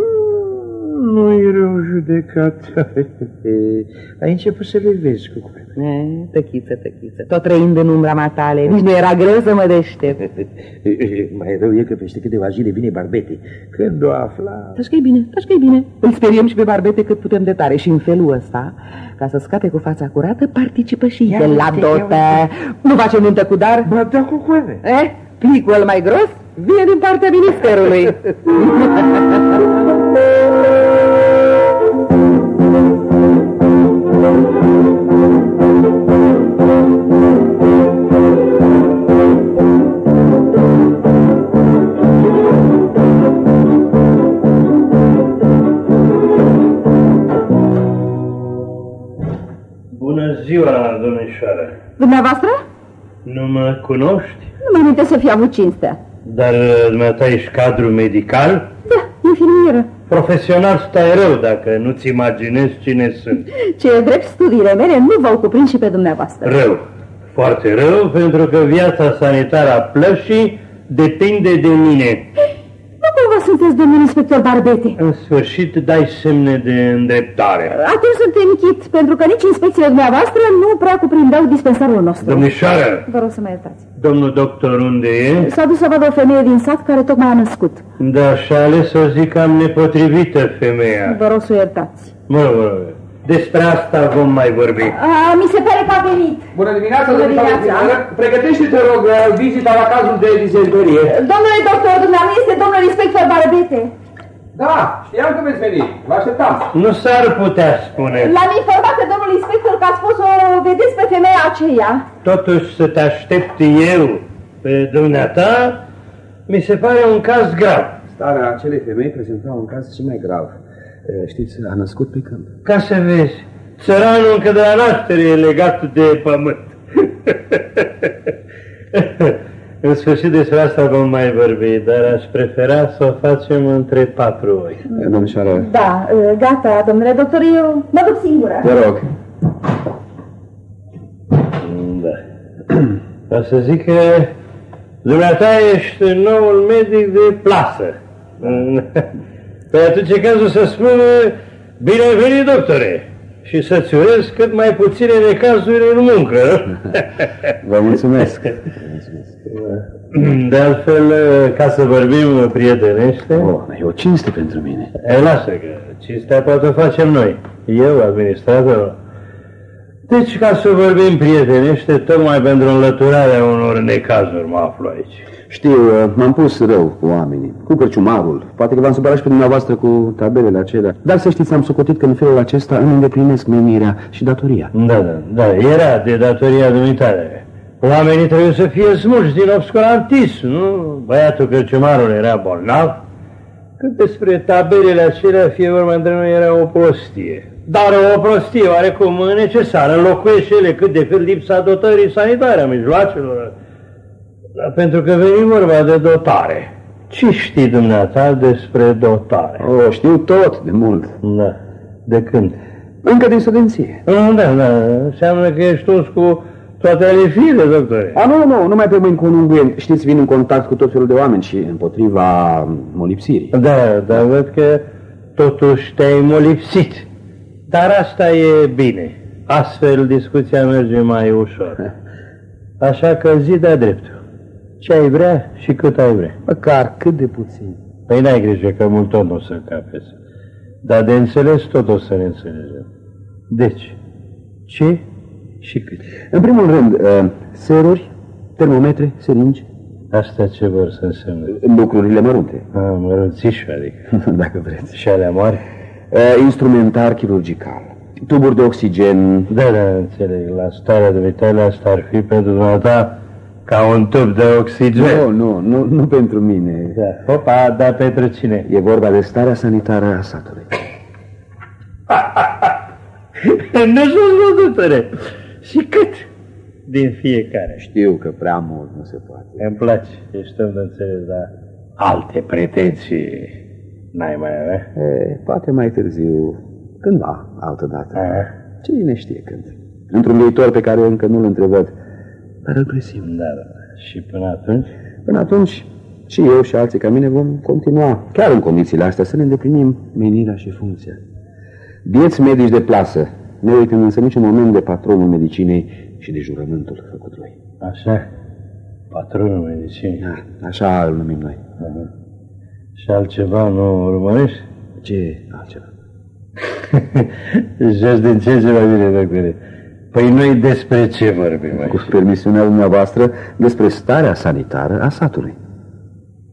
e rău judecat. Ai început să le vezi cu coane. E, tăchiță, tăchiță, tot trăind în umbra matale, nici nu era greu să mă deștept. Mai rău e că peste câteva zile vine barbete. Când o afla... Taci că e bine, taci că e bine. Îl speriem și pe barbete cât putem de tare și în felul ăsta, ca să scape cu fața curată, participă și Ia el la uite, ia dotă. Nu facem nuntă cu dar? Ba da cu coane. Eh, plicul mai gros vine din partea ministerului. ziua, domnișoară. Dumneavoastră? Nu mă cunoști? Nu mă aminte să fi avut cinstea. Dar uh, dumneata ești cadru medical? Da, infirmieră. Profesional stai rău dacă nu-ți imaginezi cine sunt. Ce e drept, studiile mele nu v-au cuprins și pe dumneavoastră. Rău. Foarte rău, pentru că viața sanitară a plășii depinde de mine. Nu cumva sunteți domnul inspector Barbete. În sfârșit dai semne de îndreptare. Atunci sunt închid, pentru că nici inspecțiile dumneavoastră nu prea cuprindeau dispensarul nostru. Domnișoară, Vă rog să mă iertați. domnul doctor unde e? S-a dus să vadă o femeie din sat care tocmai a născut. Da, și-a ales să zic cam nepotrivită femeia. Vă rog să o iertați. Mă rog, mă rog. Despre asta vom mai vorbi. A, mi se pare că a venit. Bună dimineața, Bună domnule dimineața. Pavel. Pregătește-te, rog, vizita la cazul de dizenterie. Domnule doctor, dumneavoastră este domnul inspector Barbete. Da, știam că veți veni. Vă așteptam. Nu s-ar putea spune. L-am informat pe domnul inspector că ați fost să o vedeți pe femeia aceea. Totuși să te aștept eu pe dumneata, mi se pare un caz grav. Starea acelei femei prezenta un caz și mai grav. Eh, Știți, a născut pe câmp. Ca să vezi, țăranul încă de la naștere e legat de pământ. În sfârșit despre asta vom mai vorbi, dar aș prefera să o facem între patru ori. Eh, Domnișoară, Da, gata, domnule doctor, eu mă duc singură. vă rog. Da. O să zic că dumneata ești noul medic de plasă. Păi atunci e cazul să spun bine ai venit, doctore, și să-ți urez cât mai puține necazuri în muncă. Vă mulțumesc. De altfel, ca să vorbim prietenește, Oh, e o cinste pentru mine. e, lasă că cinstea poate o facem noi, eu, administratorul. Deci, ca să vorbim prietenește, tocmai pentru înlăturarea unor necazuri mă aflu aici. Știu, eh, m-am pus rău cu oamenii, cu cărciumarul. Poate că v-am supărat și pe dumneavoastră cu tabelele acelea. Dar să știți, am socotit că în felul acesta îmi îndeplinesc menirea și datoria. Da, da, da, era de datoria dumitare. Oamenii trebuie să fie smulși din obscurantism, nu? Băiatul cărciumarul era bolnav. Cât despre tabelele acelea, fie vorba între noi, era o prostie. Dar o prostie oarecum necesară, înlocuiește ele cât de cât lipsa dotării sanitare a mijloacelor. Dar pentru că veni vorba de dotare. Ce știi dumneata despre dotare? O, știu tot de mult. Da. De când? Încă din studenție. Ah, Da, da, înseamnă că ești uns cu toate ale fiile, doctore. A, nu, nu, nu mai pe mâini cu un unghiuent. Știți, vin în contact cu tot felul de oameni și împotriva molipsirii. Da, dar văd că totuși te-ai molipsit. Dar asta e bine. Astfel discuția merge mai ușor. Așa că zi de dreptul. Ce ai vrea și cât ai vrea. Măcar cât de puțin. Păi n-ai grijă că mult tot nu o să încapezi. Dar de înțeles tot o să ne înțelegem. Deci, ce și cât? În primul rând, uh, seruri, termometre, seringi, Asta ce vor să însemne? lucrurile mărunte, A, mărunțișul, adică. dacă vreți. Și alea mari? Uh, instrumentar chirurgical, tuburi de oxigen, Da, da, înțeleg. La starea de vitale asta ar fi pentru dumneata ca un tub de oxigen. Nu, nu, nu, nu pentru mine. Da. Opa, dar pentru cine? E vorba de starea sanitară a satului. nu sunt doctore. Și cât? Din fiecare. Știu că prea mult nu se poate. Îmi place, ești om de înțeles, dar alte pretenții n-ai mai avea? E, poate mai târziu, cândva, altă dată. Aha. Cine știe când. Într-un viitor pe care încă nu-l întrevăd, dar îl presim. Da, da. Și până atunci? Până atunci, și eu și alții ca mine vom continua, chiar în condițiile astea, să ne îndeplinim menirea și funcția. Bieți medici de plasă, ne uităm însă niciun moment de patronul medicinei și de jurământul făcut lui. Așa. Patronul medicinii. Da, așa îl numim noi. Aha. Și altceva nu urmărești? Ce altceva? Joci din ce ce mai bine, doctore. Păi noi despre ce vorbim aici? Cu permisiunea dumneavoastră, despre starea sanitară a satului.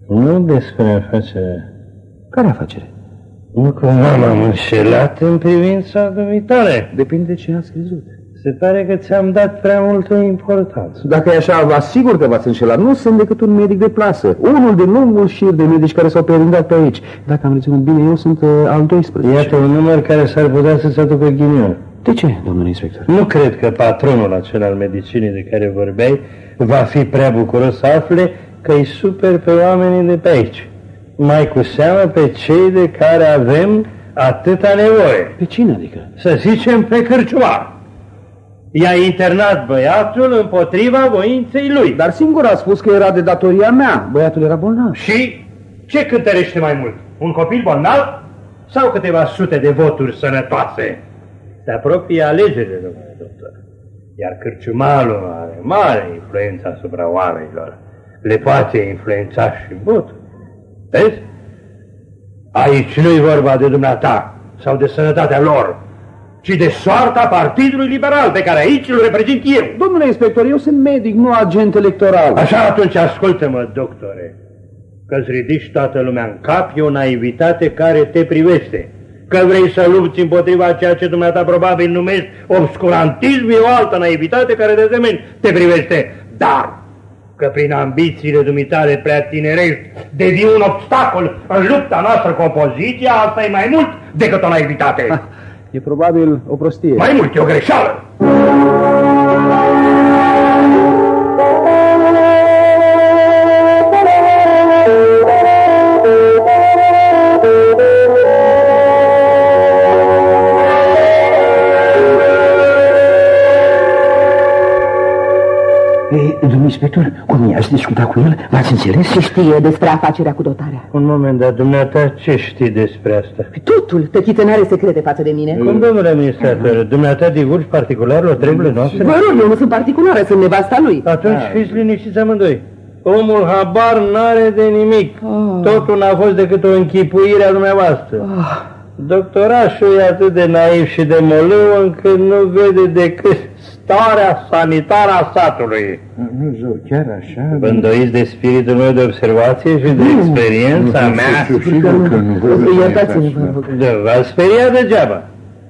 Nu despre afacere. Care afacere? Nu cumva m-am înșelat în privința dumitare. Depinde ce ați crezut. Se pare că ți-am dat prea multă importanță. Dacă e așa, vă asigur că v-ați înșelat. Nu sunt decât un medic de plasă. Unul din lungul șir de medici care s-au perindat pe aici. Dacă am reținut bine, eu sunt uh, al 12. Iată un număr care s-ar putea să-ți aducă ghinion. De ce, domnule inspector? Nu cred că patronul acela al medicinii de care vorbeai va fi prea bucuros să afle că îi super pe oamenii de pe aici. Mai cu seamă pe cei de care avem atâta nevoie. Pe cine adică? Să zicem pe cârciumar. I-a internat băiatul împotriva voinței lui. Dar singur a spus că era de datoria mea. Băiatul era bolnav. Și ce cântărește mai mult? Un copil bolnav sau câteva sute de voturi sănătoase? Se apropie alegerile, domnule doctor. Iar cârciumalul are mare influență asupra oamenilor. Le poate influența și votul. Vezi? Aici nu-i vorba de dumneata sau de sănătatea lor, ci de soarta Partidului Liberal pe care aici îl reprezint eu. Domnule inspector, eu sunt medic, nu agent electoral. Așa atunci ascultă-mă, doctore, că-ți ridici toată lumea în cap, e o naivitate care te privește. Că vrei să lupți împotriva ceea ce dumneata probabil numești obscurantism, e o altă naivitate care de asemenea te privește. Dar că prin ambițiile dumitale prea tinerești devii un obstacol în lupta noastră cu opoziția, asta e mai mult decât o naivitate. E probabil o prostie. Mai mult, e o greșeală. Domnul inspector, cum i-ați discutat cu el? V-ați înțeles? Ce știe despre afacerea cu dotarea? Un moment, dar dumneata ce știi despre asta? Totul. Tăchiță n-are secrete față de mine. Cum, domnule administrator, dumneata divulgi particular la treburile noastre? Vă rog, eu nu sunt particulară, sunt nevasta lui. Atunci fiți liniștiți amândoi. Omul habar n-are de nimic. Totul n-a fost decât o închipuire a dumneavoastră. Doctorașul e atât de naiv și de moleu încât nu vede decât starea sanitară a satului. Nu, zău, chiar așa? Vă îndoiți de spiritul meu de observație și de experiența mea? Sunt sigur că nu vă Iertați-ne, vă rog. Da, v-ați speriat degeaba.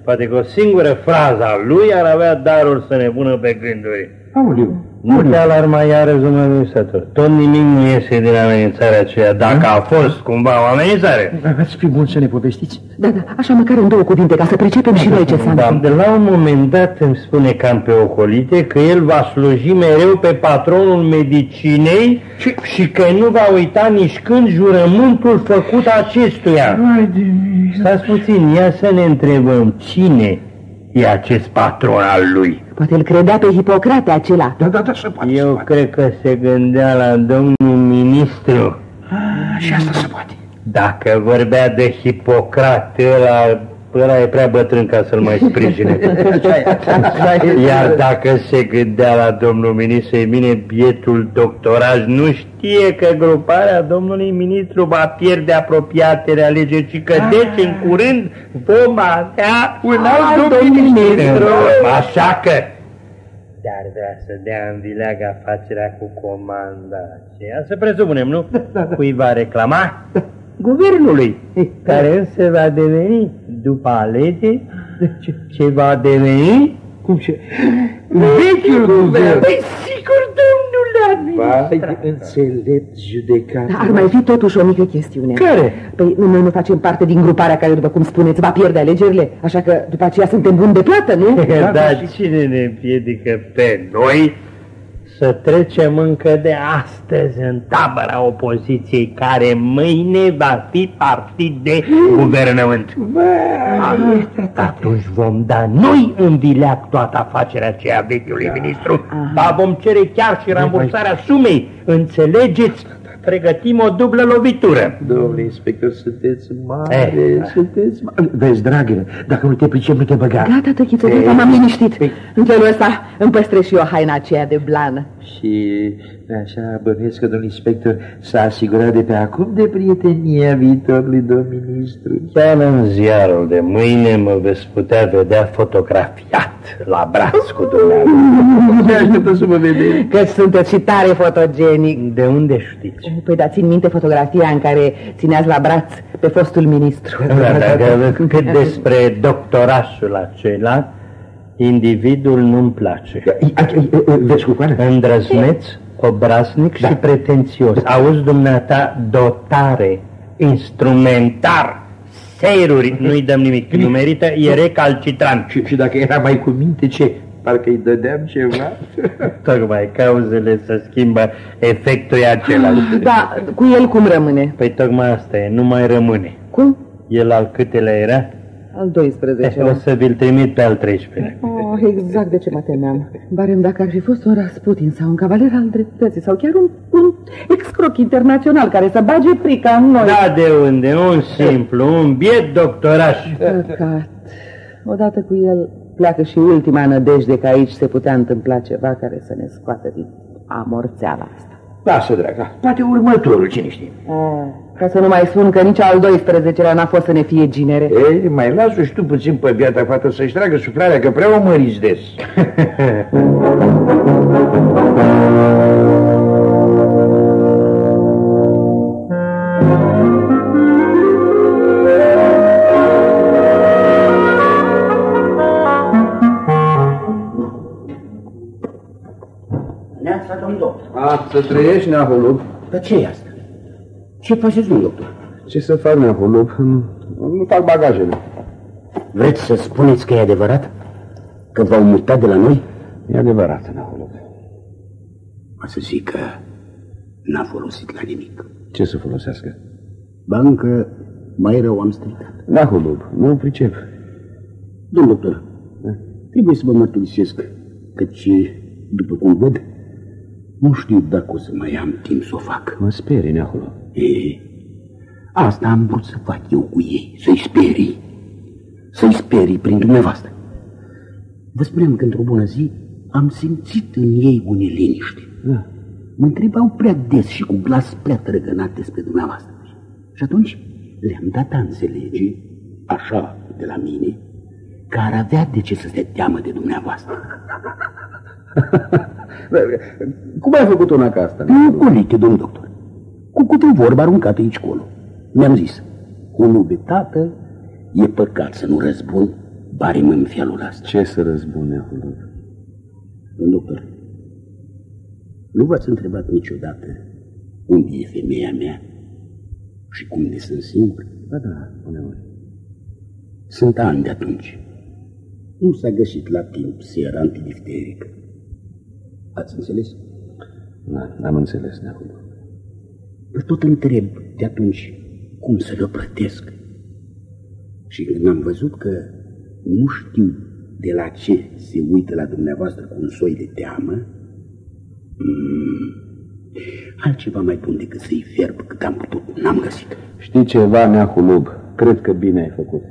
Poate că o singură frază a lui ar avea darul să ne pună pe gânduri. Aoleu, Nu te alarma iarăși, domnule administrator. Tot nimic nu iese din amenințarea aceea, dacă a fost cumva o amenințare. Ați fi bun să ne povestiți? Da, da, așa măcar în două cuvinte, ca să pricepem și noi ce s-a Da, întâmplat. de la un moment dat îmi spune cam pe ocolite că el va sluji mereu pe patronul medicinei și, și că nu va uita nici când jurământul făcut acestuia. Hai de mine. Stați puțin, ia să ne întrebăm cine e acest patron al lui. Poate îl credea pe Hipocrate acela. Da, da, da, să poate. se Eu poate. cred că se gândea la domnul ministru. Ah, și asta se poate. Dacă vorbea de Hipocrate, ăla, ăla e prea bătrân ca să-l mai sprijine. Iar dacă se gândea la domnul ministru, e bine, bietul doctoraj nu știe că gruparea domnului ministru va pierde apropiatele alegeri și că deci în curând vom avea un alt domnul ministru. Așa că dar vrea să dea în vileag afacerea cu comanda aceea. Să presupunem, nu? Cui va reclama? Guvernului, care însă va deveni, după alegeri, ce va deveni? Cum ce? Vechiul guvern. Păi sigur, domnule Vai, administrator. înțelept judecat. Dar ar mai fi totuși o mică chestiune. Care? Păi nu, noi nu facem parte din gruparea care, după cum spuneți, va pierde alegerile, așa că după aceea suntem buni de plată, nu? Dar cine ne împiedică pe noi să trecem încă de astăzi în tabăra opoziției care mâine va fi partid de guvernământ? Atunci vom da noi în vileac toată afacerea aceea vechiului ministru. Ba vom cere chiar și rambursarea sumei. Înțelegeți? Pregătim o dublă lovitură. Domnule inspector, sunteți mare, Eh. sunteți mare. Vezi, dragile, dacă nu te pricep, nu te băga. Gata, tăchiță, Ei. gata, m-am liniștit. În felul ăsta îmi păstrez și eu haina aceea de blană. Și așa bănuiesc că domnul inspector s-a asigurat de pe acum de prietenia viitorului domn ministru. Chiar în ziarul de mâine mă veți putea vedea fotografiat la braț cu dumneavoastră. Nu te așteptă să mă vedeți. Că sunteți și tare fotogenic. De unde știți? Păi dați în minte fotografia în care țineați la braț pe fostul ministru. Da, dacă cât despre doctorașul acela, individul nu-mi place. Vezi cu coană? Îndrăzneț, obraznic și pretențios. Auzi, dumneata, dotare, instrumentar, seiruri, nu-i dăm nimic. Nu merită, e recalcitrant. Și, și dacă era mai cu minte, ce? Parcă îi dădeam ceva? Tocmai cauzele se schimbă, efectul e același. Da, cu el cum rămâne? Păi tocmai asta e, nu mai rămâne. Cum? El al câtelea era? Al 12 O să vi-l trimit pe al 13 Oh, exact de ce mă temeam. Barem dacă ar fi fost un Rasputin sau un cavaler al dreptății sau chiar un, un excroc internațional care să bage frica în noi. Da, de unde? Un simplu, un biet doctoraș. Păcat. Odată cu el pleacă și ultima nădejde că aici se putea întâmpla ceva care să ne scoată din amorțeala asta. Lasă, draga. Poate următorul, cine știe. Ah, ca să nu mai spun că nici al 12-lea n-a fost să ne fie ginere. Ei, mai lasă și tu puțin pe biata fată să-și tragă suflarea, că prea o măriți des. A, să trăiești, Neaholub. Dar ce e asta? Ce faceți, domn doctor? Ce să fac, Neaholub? Nu, nu fac bagajele. Vreți să spuneți că e adevărat? Că v-au mutat de la noi? E adevărat, Neaholub. O să zic că n-a folosit la nimic. Ce să folosească? Bancă, mai rău am stricat. Neaholub, nu pricep. Domn doctor, trebuie să vă mărturisesc căci, după cum văd, nu știu dacă o să mai am timp să o fac. Mă sperii, Neaholub. E, asta am vrut să fac eu cu ei, să-i sperii. Să-i sperii prin dumneavoastră. Vă spuneam că într-o bună zi am simțit în ei une liniște. Da. Mă întrebau prea des și cu glas prea trăgănat despre dumneavoastră. Și atunci le-am dat a înțelege, așa de la mine, că ar avea de ce să se teamă de dumneavoastră. Cum ai făcut una ca asta? Nu colite, domn doctor. Cu câte vorba aruncată aici colo. Mi-am zis, unul de tată, e păcat să nu răzbun, barem în felul ăsta. Ce să răzbun, Neaholub? Domn doctor, Nu v-ați întrebat niciodată unde e femeia mea și cum de sunt singur? Da, da, uneori. Sunt ani de atunci. Nu s-a găsit la timp sera antidifterică. Ați înțeles? Da, am înțeles, neacul. Vă tot întreb de atunci cum să le plătesc. Și când am văzut că nu știu de la ce se uită la dumneavoastră cu un soi de teamă, mm, altceva mai bun decât să-i fierb cât am putut, n-am găsit. Știi ceva, Neahulub? Cred că bine ai făcut.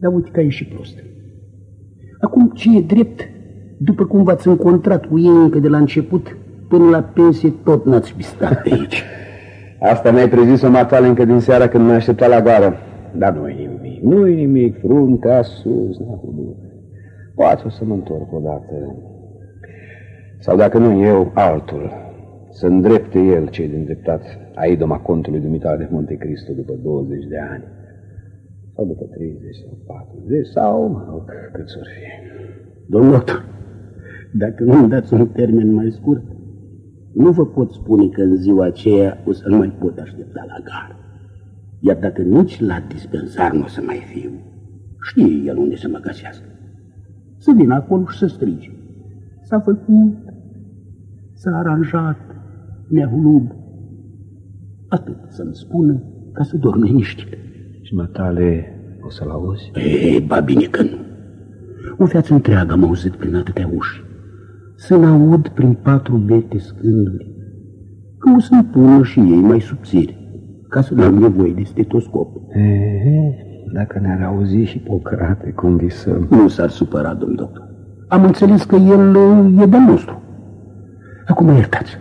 Dar uite că e și prost. Acum, ce e drept, după cum v-ați încontrat cu ei încă de la început, până la pensie tot n-ați vistat pe aici. Asta mi-ai prezis-o matale încă din seara când mă aștepta la goară. Dar nu-i nimic, nu-i nimic, fruntea sus, Neahulub. Poate o să mă întorc odată. Sau dacă nu eu, altul. Să îndrepte el cei din dreptat a idoma contului dumitale de Monte Cristo după 20 de ani. Sau după 30 sau 40 sau, mă rog, cât s-or fi. Domnul doctor, dacă nu îmi dați un termen mai scurt, nu vă pot spune că în ziua aceea o să nu mai pot aștepta la gară. Iar dacă nici la dispensar nu o să mai fiu, știe el unde să mă găsească. Să vină acolo și să strige. S-a făcut, s-a aranjat, neahulub. Atât să-mi spună ca să dorm liniștit. Și matale o să-l auzi? Ei, ba bine că nu. O viață întreagă am auzit prin atâtea uși. Să-l aud prin patru bete scânduri. Că o să-mi pună și ei mai subțiri, ca să nu am nevoie de stetoscop. E, dacă ne-ar auzi și Pocrate cum visăm. Nu s-ar supăra, domn doctor. Am înțeles că el uh, e de nostru. Acum iertați.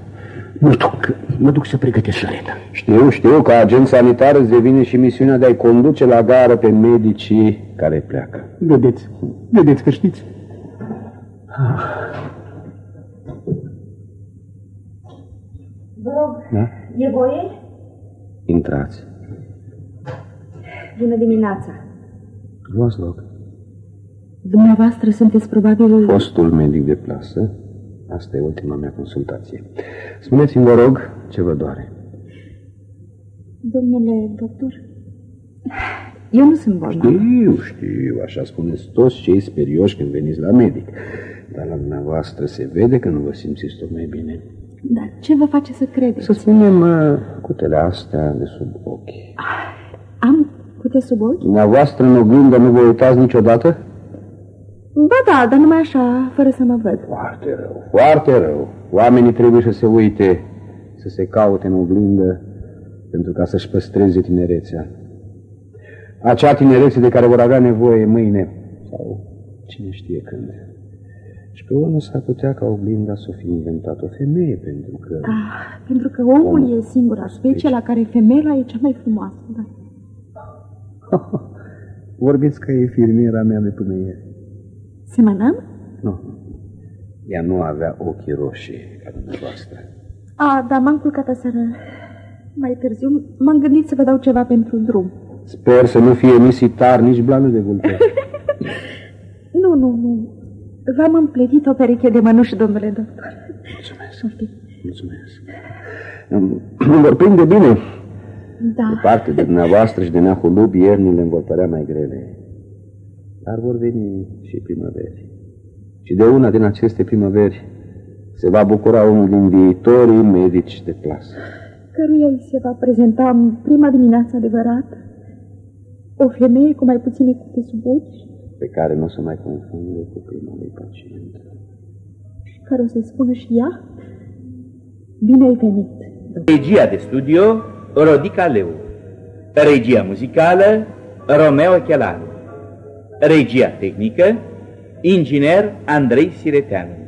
Mă duc, mă duc să pregătesc șareta. Știu, știu că agent sanitar îți devine și misiunea de a-i conduce la gară pe medicii care pleacă. Vedeți, vedeți că știți. Vă rog, Da? e voie? Intrați. Bună dimineața. Luați loc. Dumneavoastră sunteți probabil... Fostul medic de plasă. Asta e ultima mea consultație. Spuneți-mi, vă rog, ce vă doare. Domnule doctor, eu nu sunt bolnav. Știu, știu, așa spuneți toți cei sperioși când veniți la medic. Dar la dumneavoastră se vede că nu vă simțiți tocmai bine. Dar ce vă face să credeți? Să spunem uh, cutele astea de sub ochi. Am cute sub ochi? Dumneavoastră în oglindă nu vă uitați niciodată? Ba da, dar numai așa, fără să mă văd. Foarte rău, foarte rău. Oamenii trebuie să se uite, să se caute în oglindă pentru ca să-și păstreze tinerețea. Acea tinerețe de care vor avea nevoie mâine sau cine știe când. Și pe urmă s-ar putea ca oglinda să o fi inventat o femeie, pentru că... Ah, pentru că omul e singura specie la care femeia e cea mai frumoasă. Da. Vorbiți că e firmiera mea de până ieri. Semănăm? Nu. Ea nu avea ochii roșii ca dumneavoastră. A, da, m-am culcat aseară mai târziu. M-am gândit să vă dau ceva pentru drum. Sper să nu fie misitar, nici blană de vulpe. Nu, nu, nu. V-am împletit o pereche de mănuși, domnule doctor. Mulțumesc, Un pic. mulțumesc. Îmi îmi vor prinde bine. Da. Departe de dumneavoastră și de Neahulub, iernile îmi vor părea mai grele. Dar vor veni și primăveri. Și de una din aceste primăveri se va bucura unul din viitorii medici de plasă. Căruia îi se va prezenta în prima dimineață adevărată o femeie cu mai puține cute sub ochi pe care nu o să mai confunde cu prima lui pacient. care o să-i spună și ea Bine ai venit, Regia de studio Rodica Leu. Regia muzicală Romeo Chelaru. Regia tehnică Inginer Andrei Sireteanu